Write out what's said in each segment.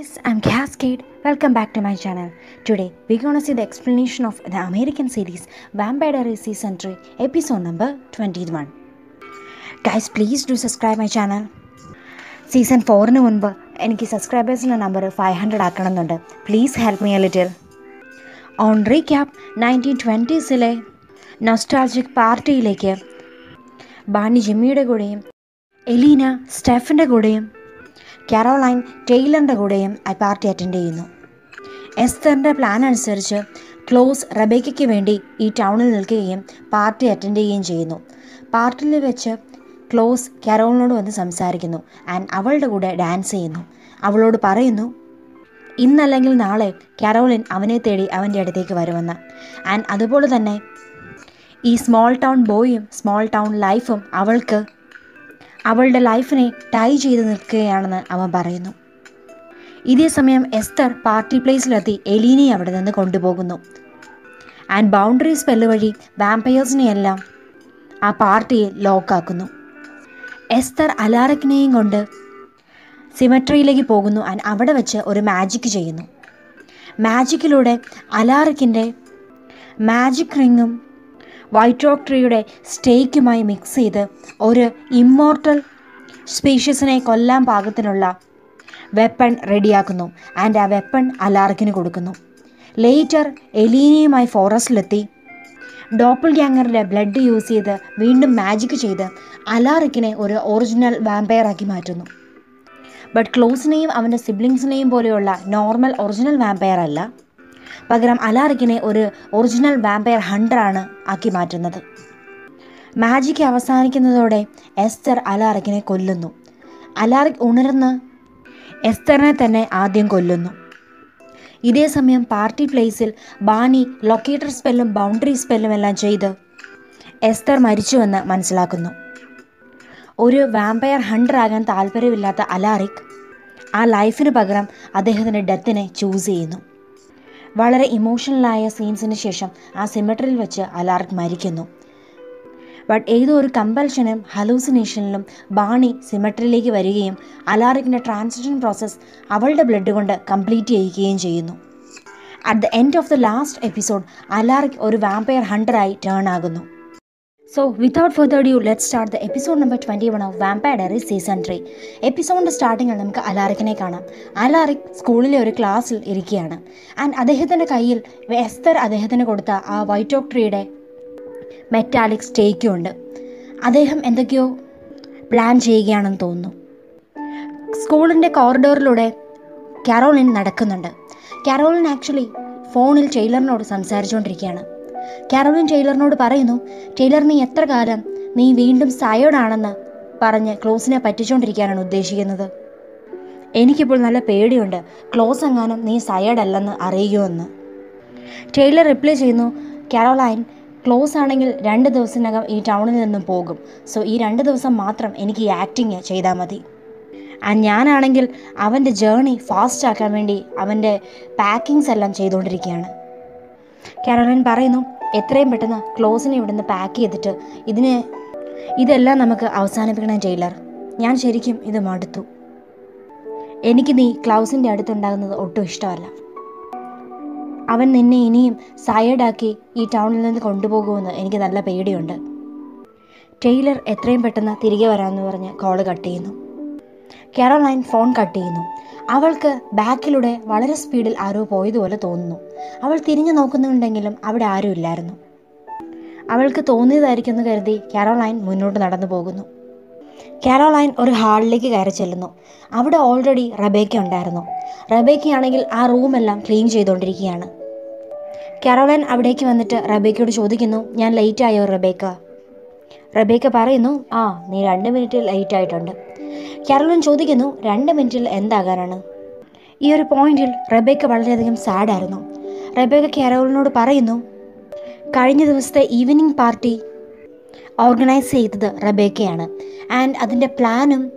guys, I'm Cascade. Welcome back to my channel. Today, we're gonna see the explanation of the American series Vampire Diaries Season 3, episode number 21. Guys, please do subscribe my channel. Season ഫോറിന് മുൻപ് എനിക്ക് സബ്സ്ക്രൈബേഴ്സിന്റെ number five hundred ആക്കണമെന്നുണ്ട് please help me little on recap nineteen ട്വന്റീസിലെ nostalgic പാർട്ടിയിലേക്ക് Bonnie ജിമ്മിയുടെ കൂടെയും Elina സ്റ്റെഫിന്റെ കൂടെയും Caroline ടെയ്ലറിന്റെ കൂടെയും party attend ചെയ്യുന്നു. എസ്തറിന്റെ plan അനുസരിച്ച് close റബേക്കയ്ക്ക് വേണ്ടി ഈ ടൗണിൽ നിൽക്കുകയും പാർട്ടി അറ്റൻഡ് ചെയ്യുകയും ചെയ്യുന്നു. പാർട്ടിയിൽ വെച്ച് ക്ലോസ് കാരോളിനോട് വന്ന് സംസാരിക്കുന്നു. ആൻഡ് അവളുടെ കൂടെ ഡാൻസ് ചെയ്യുന്നു. അവളോട് പറയുന്നു ഇന്നല്ലെങ്കിൽ നാളെ കാരോളിൻ അവനെ തേടി അവന്റെ അടുത്തേക്ക് വരുമെന്ന്. ആൻഡ് അതുപോലെ തന്നെ ഈ സ്മോൾ ടൗൺ ബോയും സ്മോൾ ടൗൺ ലൈഫും അവൾക്ക് അവളുടെ ലൈഫിനെ ടൈ ചെയ്ത് നിൽക്കുകയാണെന്ന് അവൻ പറയുന്നു. ഇതേ സമയം എസ്തർ പാർട്ടി പ്ലേസിലെത്തി എലീനെ അവിടെ നിന്ന് കൊണ്ടുപോകുന്നു. ആൻഡ് ബൗണ്ടറി സ്പെല്ല് വഴി വാമ്പയേഴ്സിനെയെല്ലാം ആ പാർട്ടിയെ ലോക്കാക്കുന്നു എസ്തർ അലാറക്കിനെയും കൊണ്ട് സിമട്രിയിലേക്ക് പോകുന്നു ആൻഡ് അവിടെ വെച്ച് ഒരു മാജിക് ചെയ്യുന്നു. മാജിക്കിലൂടെ അലാറക്കിന്റെ മാജിക് റിങ്ങും വൈറ്റ് റോക്ക് ട്രീയുടെ സ്റ്റേക്കുമായി മിക്സ് ചെയ്ത് ഒരു ഇമ്മോർട്ടൽ സ്പീഷ്യസിനെ കൊല്ലാൻ പാകത്തിനുള്ള വെപ്പൺ റെഡിയാക്കുന്നു ആൻഡ് ആ വെപ്പൺ അലാർക്കിന് കൊടുക്കുന്നു. ലേറ്റർ എലീനയുമായി ഫോറസ്റ്റിലെത്തി ഡോപ്പിൾ ഗ്യാങ്ങറിന്റെ ബ്ലഡ് യൂസ് ചെയ്ത് വീണ്ടും മാജിക് ചെയ്ത് അലാറിക്കിനെ ഒരു ഒറിജിനൽ വാമ്പയറാക്കി മാറ്റുന്നു. ബട്ട് ക്ലോസിനെയും അവന്റെ സിബ്ലിങ്സിനെയും പോലെയുള്ള നോർമൽ ഒറിജിനൽ വാമ്പയർ അല്ല. പകരം അലാറിക്കിനെ ഒരു ഒറിജിനൽ വാമ്പയർ ഹണ്ടറാണ് ആക്കി മാറ്റുന്നത്. മാജിക് അവസാനിക്കുന്നതോടെ എസ്തർ അലാറിക്കിനെ കൊല്ലുന്നു. അലാറിക് ഉണർന്ന് എസ്തറിനെ തന്നെ ആദ്യം കൊല്ലുന്നു. ഇതേ സമയം പാർട്ടി പ്ലേസിൽ ബാനി ലൊക്കേറ്റർ സ്പെല്ലും ബൗണ്ടറി സ്പെല്ലും എല്ലാം ചെയ്ത് എസ്തർ മരിച്ചുവെന്ന് മനസ്സിലാക്കുന്നു. ഒരു വാമ്പയർ ഹണ്ടർ ആകാൻ താല്പര്യമില്ലാത്ത അലാറിക് ആ ലൈഫിന് പകരം അദ്ദേഹത്തിന്റെ ഡെത്തിനെ ചൂസ് ചെയ്യുന്നു. വളരെ ഇമോഷണലായ സീൻസിന് ശേഷം ആ സിമെട്രിയിൽ വെച്ച് അലാർക്ക് മരിക്കുന്നു. ബട്ട് ഏതോ ഒരു കമ്പൽഷനും ഹലൂസിനേഷനിലും ബാണി സിമെട്രിയിലേക്ക് വരികയും അലാറിക്കിന്റെ ട്രാൻസിഷൻ പ്രോസസ്സ് അവളുടെ ബ്ലഡ് കൊണ്ട് കംപ്ലീറ്റ് ചെയ്യിക്കുകയും ചെയ്യുന്നു. At the end of the last episode Alaric ഒരു വാമ്പയർ ഹണ്ടറായി ടേൺ ആകുന്നു. Without further due let start the episode number twenty one of vampire diary season three എപ്പിസോഡിന്റെ സ്റ്റാർട്ടിങ്ങിൽ നമുക്ക് അലാറിക്കിനെ കാണാം. അലാറിക് സ്കൂളിലെ ഒരു ക്ലാസ്സിൽ ഇരിക്കുകയാണ്. ആൻഡ് അദ്ദേഹത്തിന്റെ കയ്യിൽ എസ്തർ അദ്ദേഹത്തിന് കൊടുത്ത ആ വൈറ്റ് ഓക്ക് ട്രീയുടെ മെറ്റാലിക് സ്റ്റേക്കും ഉണ്ട്. അദ്ദേഹം എന്തൊക്കെയോ പ്ലാൻ ചെയ്യുകയാണെന്ന് തോന്നുന്നു. സ്കൂളിന്റെ കോറിഡോറിലൂടെ കാരോളിൻ നടക്കുന്നുണ്ട്. കാരോളിൻ ആക്ച്വലി ഫോണിൽ ടെയ്ലറിനോട് സംസാരിച്ചുകൊണ്ടിരിക്കുകയാണ്. കാരോളിൻ ടൈലറിനോട് പറയുന്നു ടൈലർ നീ എത്ര കാലം നീ വീണ്ടും സയോഡാണെന്ന് പറഞ്ഞ് ക്ലോസിനെ പറ്റിച്ചുകൊണ്ടിരിക്കാനാണ് ഉദ്ദേശിക്കുന്നത്. എനിക്കിപ്പോൾ നല്ല പേടിയുണ്ട്. ക്ലോസ് എങ്ങാനും നീ സയഡല്ലെന്ന് അറിയുമെന്ന്. ടൈലർ റിപ്ലൈ ചെയ്യുന്നു കാരോളൈൻ ക്ലോസ് ആണെങ്കിൽ രണ്ട് ദിവസത്തിനകം ഈ ടൗണിൽ നിന്നും പോകും. സോ ഈ രണ്ട് ദിവസം മാത്രം എനിക്ക് ഈ ആക്ടിങ് ചെയ്താൽ മതി. ഞാനാണെങ്കിൽ അവന്റെ ജേണി ഫാസ്റ്റ് ആക്കാൻ വേണ്ടി അവന്റെ പാക്കിങ്സ് എല്ലാം ചെയ്തുകൊണ്ടിരിക്കുകയാണ്. കാരോളൈൻ പറയുന്നു എത്രയും പെട്ടെന്ന് ക്ലോസിനെ ഇവിടുന്ന് പാക്ക് ചെയ്തിട്ട് ഇതിനെ ഇതെല്ലാം നമുക്ക് അവസാനിപ്പിക്കണം ടൈലർ ഞാൻ ശരിക്കും ഇത് മടുത്തു. എനിക്ക് നീ ക്ലൗസിന്റെ അടുത്തുണ്ടാകുന്നത് ഒട്ടും ഇഷ്ടമല്ല. അവൻ നിന്നെ ഇനിയും സയേഡാക്കി ഈ ടൗണിൽ നിന്ന് കൊണ്ടുപോകുമെന്ന് എനിക്ക് നല്ല പേടിയുണ്ട്. ടൈലർ എത്രയും പെട്ടെന്ന് തിരികെ വരാമെന്ന് പറഞ്ഞ് കോൾ കട്ട് ചെയ്യുന്നു. കാരോലൈൻ ഫോൺ കട്ട് ചെയ്യുന്നു. അവൾക്ക് ബാക്കിലൂടെ വളരെ സ്പീഡിൽ ആരോ പോയതുപോലെ തോന്നുന്നു. അവൾ തിരിഞ്ഞു നോക്കുന്നുണ്ടെങ്കിലും അവിടെ ആരും ഇല്ലായിരുന്നു. അവൾക്ക് തോന്നിയതായിരിക്കും എന്ന് കരുതി കാരോളൈൻ മുന്നോട്ട് നടന്നു പോകുന്നു. കാരോളൈൻ ഒരു ഹാളിലേക്ക് കയറി ചെല്ലുന്നു. അവിടെ ഓൾറെഡി റബേക്ക ഉണ്ടായിരുന്നു. റബേക്കയാണെങ്കിൽ ആ റൂമെല്ലാം ക്ലീൻ ചെയ്തുകൊണ്ടിരിക്കുകയാണ്. കാരോളൈൻ അവിടേക്ക് വന്നിട്ട് റബേക്കയോട് ചോദിക്കുന്നു ഞാൻ ലേറ്റ് ആയോ റബേക്ക? റബേക്ക പറയുന്നു ആ നീ രണ്ട് മിനിറ്റ് ലേറ്റ് ആയിട്ടുണ്ട്. കാരോലൈൻ ചോദിക്കുന്നു രണ്ട് മിനിറ്റിൽ എന്താകാനാണ്? ഈ ഒരു പോയിന്റിൽ റബേക്ക വളരെയധികം സാഡായിരുന്നു റബേക്ക കാരോലിനോട് പറയുന്നു കഴിഞ്ഞ ദിവസത്തെ ഈവനിങ് പാർട്ടി ഓർഗനൈസ് ചെയ്തത് റബേക്കയാണ്. ആൻഡ് അതിന്റെ പ്ലാനും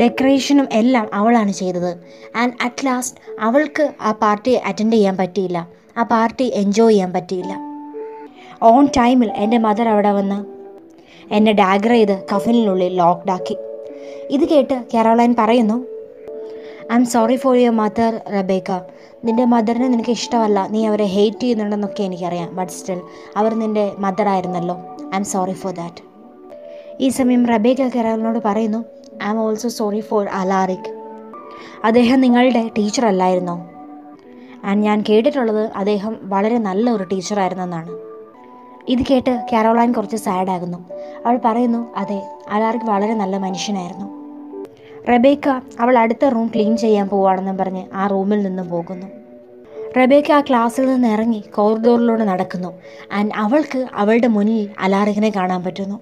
ഡെക്കറേഷനും എല്ലാം അവളാണ് ചെയ്തത്. ആൻഡ് അറ്റ് ലാസ്റ്റ് അവൾക്ക് ആ പാർട്ടി അറ്റൻഡ് ചെയ്യാൻ പറ്റിയില്ല. ആ പാർട്ടി എൻജോയ് ചെയ്യാൻ പറ്റിയില്ല. ഓൺ ടൈമിൽ എന്റെ മദർ അവിടെ വന്ന് എന്നെ ഡാഗർ ചെയ്ത് കഫനിനുള്ളിൽ ലോക്ക്ഡാക്കി ഇത് കേട്ട് കാരോളൈൻ പറയുന്നു I'm sorry for your mother Rebekah നിന്റെ മദറിനെ നിനക്ക് ഇഷ്ടമല്ല. നീ അവരെ ഹെയ്റ്റ് ചെയ്യുന്നുണ്ടെന്നൊക്കെ എനിക്കറിയാം. ബട്ട് സ്റ്റിൽ അവർ നിന്റെ മദറായിരുന്നല്ലോ I'm sorry for that ഈ സമയം റബേക്ക കെറോളിനോട് പറയുന്നു I'm also sorry for Alaric. അദ്ദേഹം നിങ്ങളുടെ ടീച്ചർ അല്ലായിരുന്നോ? ആൻഡ് ഞാൻ കേട്ടിട്ടുള്ളത് അദ്ദേഹം വളരെ നല്ല ഒരു ടീച്ചറായിരുന്നെന്നാണ് ഇത് കേട്ട് കാരോളാൻ കുറച്ച് സാഡാകുന്നു അവൾ പറയുന്നു അതെ അലാറിക് വളരെ നല്ല മനുഷ്യനായിരുന്നു. റബേക്ക അവൾ അടുത്ത റൂം ക്ലീൻ ചെയ്യാൻ പോവാണെന്നും പറഞ്ഞ് ആ റൂമിൽ നിന്ന് പോകുന്നു. റബേക്ക ആ ക്ലാസ്സിൽ നിന്ന് ഇറങ്ങി കോറിഡോറിലൂടെ നടക്കുന്നു. ആൻഡ് അവൾക്ക് അവളുടെ മുന്നിൽ അലാറിങ്ങിനെ കാണാൻ പറ്റുന്നു.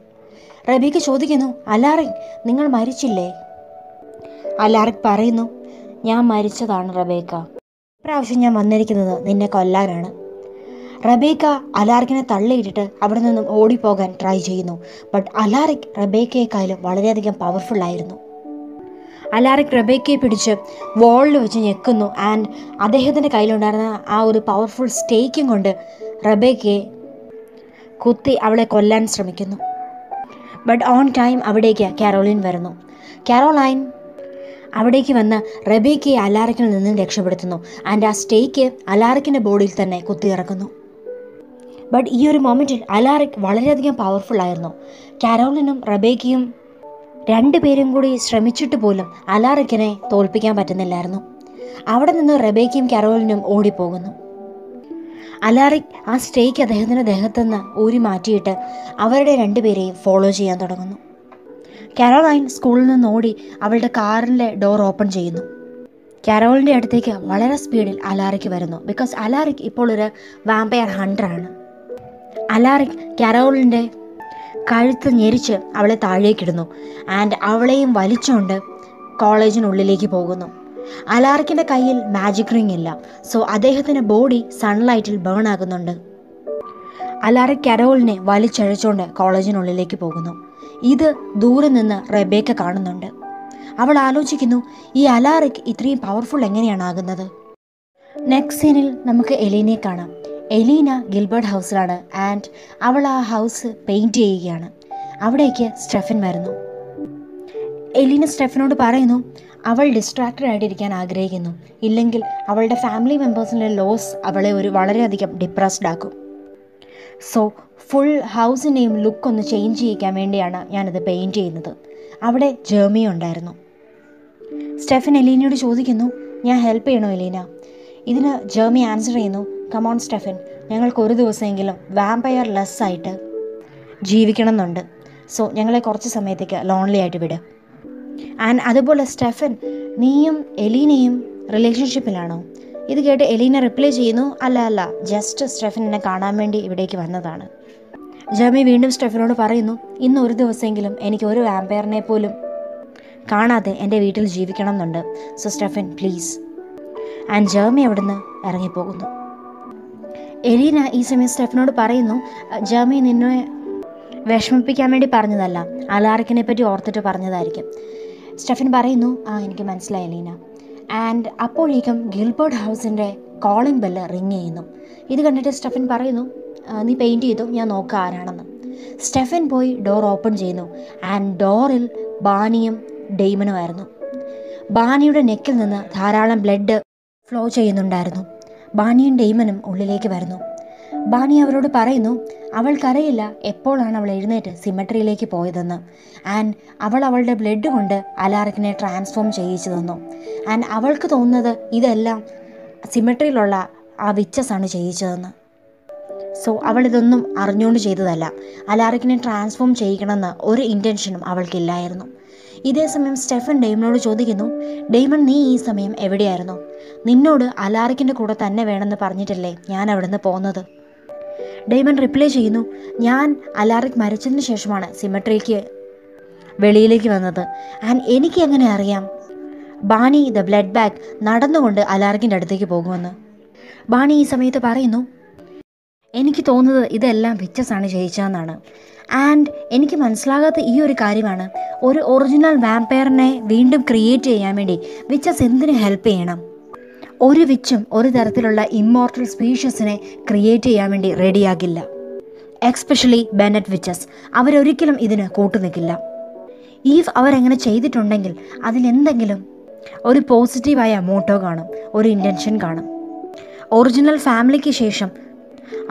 റബേക്ക ചോദിക്കുന്നു അലാറിങ് നിങ്ങൾ മരിച്ചില്ലേ? അലാറിക് പറയുന്നു ഞാൻ മരിച്ചതാണ് റബേക്ക. ഇപ്രാവശ്യം ഞാൻ വന്നിരിക്കുന്നത് നിന്നെ കൊല്ലാനാണ്. റബേക്ക അലാറിക്കിനെ തള്ളിയിട്ടിട്ട് അവിടെ നിന്നും ഓടിപ്പോകാൻ ട്രൈ ചെയ്യുന്നു. ബട്ട് അലാറിക് റബേക്കയെക്കാളും വളരെയധികം പവർഫുൾ ആയിരുന്നു. അലാറിക് റബേക്കയെ പിടിച്ച് വോളിൽ വെച്ച് ഞെക്കുന്നു. ആൻഡ് അദ്ദേഹത്തിന്റെ കയ്യിലുണ്ടായിരുന്ന ആ ഒരു പവർഫുൾ സ്റ്റേക്കും കൊണ്ട് റബേക്കയെ കുത്തി അവളെ കൊല്ലാൻ ശ്രമിക്കുന്നു. ബട്ട് ഓൺ ടൈം അവിടേക്ക് കാരോളിൻ വരുന്നു. കാരോളൈൻ അവിടേക്ക് വന്ന് റബേക്കയെ അലാറിക്കിൽ നിന്നും രക്ഷപ്പെടുത്തുന്നു. ആൻഡ് ആ സ്റ്റേക്ക് അലാറിക്കിന്റെ ബോഡിയിൽ തന്നെ കുത്തിയിറക്കുന്നു. ബട്ട് ഈ ഒരു മൊമെന്റിൽ അലാറിക് വളരെയധികം പവർഫുൾ ആയിരുന്നു. കാരോളിനും റബേക്കയും രണ്ടുപേരും കൂടി ശ്രമിച്ചിട്ട് പോലും അലാറിക്കിനെ തോൽപ്പിക്കാൻ പറ്റുന്നില്ലായിരുന്നു. അവിടെ നിന്ന് റബേക്കും കരോളിനും ഓടിപ്പോകുന്നു. അലാറിക് ആ സ്റ്റേക്ക് അദ്ദേഹത്തിന്റെ ദേഹത്തുനിന്ന് ഊരി മാറ്റിയിട്ട് അവരുടെ രണ്ടുപേരെയും ഫോളോ ചെയ്യാൻ തുടങ്ങുന്നു. കരോളൈൻ സ്കൂളിൽ നിന്ന് ഓടി അവളുടെ കാറിന്റെ ഡോർ ഓപ്പൺ ചെയ്യുന്നു. കാരോളിന്റെ അടുത്തേക്ക് വളരെ സ്പീഡിൽ അലാറിക്ക് വരുന്നു. ബിക്കോസ് അലാറിക് ഇപ്പോൾ ഒരു വാമ്പയർ ഹണ്ടറാണ്. അലാറിക് കാരോളിന്റെ കഴുത്ത് ഞെരിച്ച് അവളെ താഴേക്കിടുന്നു ആൻഡ് അവളെയും വലിച്ചുകൊണ്ട് കോളേജിനുള്ളിലേക്ക് പോകുന്നു. അലാറിക്കിന്റെ കയ്യിൽ മാജിക് റിംഗ് ഇല്ല. സോ അദ്ദേഹത്തിന്റെ ബോഡി സൺലൈറ്റിൽ ബേൺ ആകുന്നുണ്ട്. അലാറി കരോളിനെ വലിച്ചഴച്ചുകൊണ്ട് കോളേജിനുള്ളിലേക്ക് പോകുന്നു. ഇത് ദൂരെ നിന്ന് റെബേക്ക കാണുന്നുണ്ട്. അവൾ ആലോചിക്കുന്നു ഈ അലാറിക് ഇത്രയും പവർഫുൾ എങ്ങനെയാണ് ആകുന്നത്? നെക്സ്റ്റ് സീനിൽ നമുക്ക് എലീനെ കാണാം. എലീന ഗിൽബർട്ട് ഹൗസിലാണ് ആൻഡ് അവൾ ആ ഹൗസ് പെയിന്റ് ചെയ്യുകയാണ്. അവിടേക്ക് സ്റ്റെഫൻ വരുന്നു. എലീന സ്റ്റെഫനോട് പറയുന്നു അവൾ ഡിസ്ട്രാക്റ്റഡ് ആയിട്ടിരിക്കാൻ ആഗ്രഹിക്കുന്നു. ഇല്ലെങ്കിൽ അവളുടെ ഫാമിലി മെമ്പേഴ്സിന്റെ ലോസ് അവളെ ഒരു വളരെയധികം ഡിപ്രസ്ഡ് ആക്കും. സോ ഫുൾ ഹൗസിന്റെയും ലുക്ക് ഒന്ന് ചേഞ്ച് ചെയ്യിക്കാൻ വേണ്ടിയാണ് ഞാനത് പെയിന്റ് ചെയ്യുന്നത്. അവിടെ ജേർമി ഉണ്ടായിരുന്നു. സ്റ്റെഫൻ എലീനയോട് ചോദിക്കുന്നു ഞാൻ ഹെൽപ്പ് ചെയ്യണോ എലീന? ഇതിന് ജേർമി ആൻസർ ചെയ്യുന്നു കമോൺ സ്റ്റെഫൻ ഞങ്ങൾക്ക് ഒരു ദിവസമെങ്കിലും വാമ്പയർ ലെസ് ആയിട്ട് ജീവിക്കണം എന്നുണ്ട് സോ ഞങ്ങളെ കുറച്ച് സമയത്തേക്ക് ലോൺലി ആയിട്ട് വിട്. ആൻഡ് അതുപോലെ സ്റ്റെഫൻ നീയും എലീനയും റിലേഷൻഷിപ്പിലാണോ ഇത് കേട്ട് എലീന റിപ്ലൈ ചെയ്യുന്നു അല്ല അല്ല. ജസ്റ്റ് സ്റ്റെഫൻ എന്നെ കാണാൻ വേണ്ടി ഇവിടേക്ക് വന്നതാണ്. ജമി വീണ്ടും സ്റ്റെഫനോട് പറയുന്നു ഇന്ന് ഒരു ദിവസമെങ്കിലും എനിക്ക് ഒരു വാമ്പയറിനെ പോലും കാണാതെ എന്റെ വീട്ടിൽ ജീവിക്കണം എന്നുണ്ട് so Stefan please and Jeremy അവിടുന്ന് ഇറങ്ങിപ്പോകുന്നു. എലീന ഈ സമയം സ്റ്റെഫനോട് പറയുന്നു ജാമി നിന്നെ വിഷമിപ്പിക്കാൻ വേണ്ടി പറഞ്ഞതല്ല. അലാറിക്കിനെ പറ്റി ഓർത്തിട്ട് പറഞ്ഞതായിരിക്കും. സ്റ്റെഫൻ പറയുന്നു ആ എനിക്ക് മനസ്സിലായി എലീന. ആൻഡ് അപ്പോഴേക്കും ഗിൽബർട്ട് ഹൗസിന്റെ കോളിംഗ് ബെല്ല് റിങ് ചെയ്യുന്നു. ഇത് കണ്ടിട്ട് സ്റ്റെഫൻ പറയുന്നു നീ പെയിന്റ് ചെയ്തു ഞാൻ നോക്കാം ആരാണെന്ന്. സ്റ്റെഫൻ പോയി ഡോർ ഓപ്പൺ ചെയ്യുന്നു ആൻഡ് ഡോറിൽ ബാനിയും ഡെയ്മനുമായിരുന്നു ബാനിയുടെ നെക്കിൽ നിന്ന് ധാരാളം ബ്ലഡ് ഫ്ലോ ചെയ്യുന്നുണ്ടായിരുന്നു. ബാനിയും ഡെയ്മനും ഉള്ളിലേക്ക് വരുന്നു. ബാണി അവരോട് പറയുന്നു അവൾക്കറിയില്ല എപ്പോഴാണ് അവൾ എഴുന്നേറ്റ് സിമട്രിയിലേക്ക് പോയതെന്ന്? ആൻഡ് അവൾ അവളുടെ ബ്ലഡ് കൊണ്ട് അലാറിക്കിനെ ട്രാൻസ്ഫോം ചെയ്യിച്ചു തന്നു. ആൻഡ് അവൾക്ക് തോന്നുന്നത് ഇതെല്ലാം സിമട്രിയിലുള്ള ആ വിച്ചസ് ആണ് ചെയ്യിച്ചതെന്ന്. സോ അവൾ ഇതൊന്നും അറിഞ്ഞുകൊണ്ട് ചെയ്തതല്ല. അലാറിക്കിനെ ട്രാൻസ്ഫോം ചെയ്യിക്കണമെന്ന് ഒരു ഇന്റൻഷനും അവൾക്കില്ലായിരുന്നു. ഇതേ സമയം സ്റ്റെഫൻ ഡെയ്മനോട് ചോദിക്കുന്നു ഡെയ്മൺ നീ ഈ സമയം എവിടെയായിരുന്നു? നിന്നോട് അലാറിക്കിന്റെ കൂടെ തന്നെ വേണമെന്ന് പറഞ്ഞിട്ടല്ലേ ഞാൻ അവിടുന്ന് പോകുന്നത് ഡെയ്മൺ റിപ്ലൈ ചെയ്യുന്നു ഞാൻ അലാറിക് മരിച്ചതിന് ശേഷമാണ് സിമട്രിക്ക് വെളിയിലേക്ക് വന്നത്. ആൻഡ് എനിക്ക് എങ്ങനെ അറിയാം? ബാണി ദ ബ്ലഡ് ബാഗ് നടന്നുകൊണ്ട് അലാറിക്കിന്റെ അടുത്തേക്ക് പോകുമെന്ന്. ബാണി ഈ സമയത്ത് പറയുന്നു എനിക്ക് തോന്നുന്നത് ഇതെല്ലാം വിച്ചസാണ് ജയിച്ചതെന്നാണ് ആൻഡ് എനിക്ക് മനസ്സിലാകാത്ത ഈ ഒരു കാര്യമാണ്. ഒരു ഒറിജിനൽ വാമ്പയറിനെ വീണ്ടും ക്രിയേറ്റ് ചെയ്യാൻ വേണ്ടി വിച്ചസ് എന്തിനു ഹെൽപ്പ് ചെയ്യണം? ഒരു വിച്ചും ഒരു തരത്തിലുള്ള ഇമ്മോർട്ടൽ സ്പീഷ്യസിനെ ക്രിയേറ്റ് ചെയ്യാൻ വേണ്ടി റെഡിയാകില്ല എക്സ്പെഷ്യലി ബെനറ്റ് വിച്ചസ് അവരൊരിക്കലും ഇതിന് കൂട്ടുനിൽക്കില്ല ഈഫ് അവരെങ്ങനെ ചെയ്തിട്ടുണ്ടെങ്കിൽ അതിലെന്തെങ്കിലും ഒരു പോസിറ്റീവായ മോട്ടോ കാണും ഒരു ഇന്റൻഷൻ കാണും. ഒറിജിനൽ ഫാമിലിക്ക് ശേഷം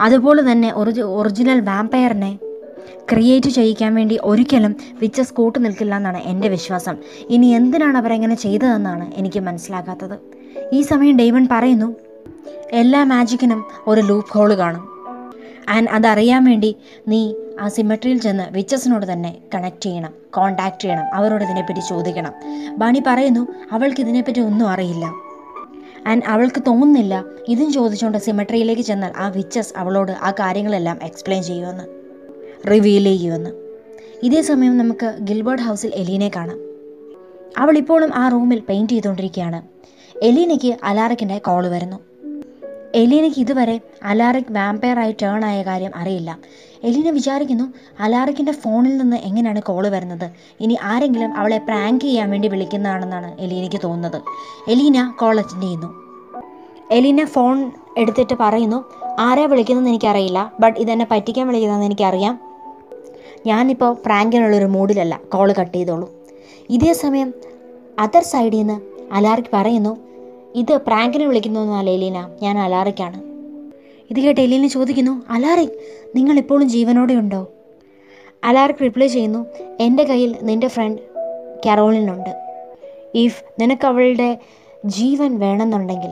അതുപോലെ തന്നെ ഒറിജി ഒറിജിനൽ വാമ്പയറിനെ ക്രിയേറ്റ് ചെയ്യിക്കാൻ വേണ്ടി ഒരിക്കലും വിച്ചസ് കൂട്ടു നിൽക്കില്ല എന്നാണ് എന്റെ വിശ്വാസം. ഇനി എന്തിനാണ് അവരെങ്ങനെ ചെയ്തതെന്നാണ് എനിക്ക് മനസ്സിലാകാത്തത്. ഈ സമയം ഡെയ്മൺ പറയുന്നു എല്ലാ മാജിക്കിനും ഒരു ലൂപ്പ് ഹോൾ കാണും. ആൻഡ് അതറിയാൻ വേണ്ടി നീ ആ സിമെട്രിയിൽ ചെന്ന് വിച്ചസിനോട് തന്നെ കണക്ട് ചെയ്യണം കോണ്ടാക്ട് ചെയ്യണം അവരോട് ഇതിനെപ്പറ്റി ചോദിക്കണം. ബാണി പറയുന്നു അവൾക്ക് ഇതിനെപ്പറ്റി ഒന്നും അറിയില്ല. ആൻഡ് അവൾക്ക് തോന്നുന്നില്ല. ഇതും ചോദിച്ചുകൊണ്ട് സിമെട്രിയിലേക്ക് ചെന്നാൽ ആ വിച്ചസ് അവളോട് ആ കാര്യങ്ങളെല്ലാം എക്സ്പ്ലെയിൻ ചെയ്യുമെന്ന്. റിവീൽ ചെയ്യുമെന്ന്. ഇതേ സമയം നമുക്ക് ഗിൽബർട്ട് ഹൗസിൽ എലീനെ കാണാം. അവൾ ഇപ്പോഴും ആ റൂമിൽ പെയിന്റ് ചെയ്തുകൊണ്ടിരിക്കുകയാണ്. എലീനയ്ക്ക് അലാറക്കിന്റെ കോൾ വരുന്നു. എലീനയ്ക്ക് ഇതുവരെ അലാറിക് വാമ്പയറായി ടേൺ ആയ കാര്യം അറിയില്ല. എലീന വിചാരിക്കുന്നു അലാറിക്കിന്റെ ഫോണിൽ നിന്ന് എങ്ങനെയാണ് കോൾ വരുന്നത്. ഇനി ആരെങ്കിലും അവളെ പ്രാങ്ക് ചെയ്യാൻ വേണ്ടി വിളിക്കുന്നതാണെന്നാണ് എലീനയ്ക്ക് തോന്നുന്നത്. എലീന കോൾ അറ്റൻഡ് ചെയ്യുന്നു. എലീന ഫോൺ എടുത്തിട്ട് പറയുന്നു ആരെ വിളിക്കുന്നതെന്ന് എനിക്കറിയില്ല ബട്ട് ഇതെന്നെ പറ്റിക്കാൻ വിളിക്കുന്നതെന്ന് എനിക്കറിയാം. ഞാനിപ്പോൾ ഫ്രാങ്കിനുള്ളൊരു മൂഡിലല്ല കോൾ കട്ട് ചെയ്തോളൂ. ഇതേ സമയം അതർ സൈഡിൽ നിന്ന് അലാറിക്ക് പറയുന്നു ഇത് പ്രാങ്കിനെ വിളിക്കുന്നൊന്നുമല്ല എലീന ഞാൻ അലാറിക്കാണ് ഇത് കേട്ട് എലീന ചോദിക്കുന്നു അലാറിക് നിങ്ങൾ ഇപ്പോഴും ജീവനോടെ ഉണ്ടോ? അലാറിക് റിപ്ലൈ ചെയ്യുന്നു എന്റെ കയ്യിൽ നിന്റെ ഫ്രണ്ട് കരോളിനുണ്ട് ഇഫ് നിനക്ക് അവളുടെ ജീവൻ വേണമെന്നുണ്ടെങ്കിൽ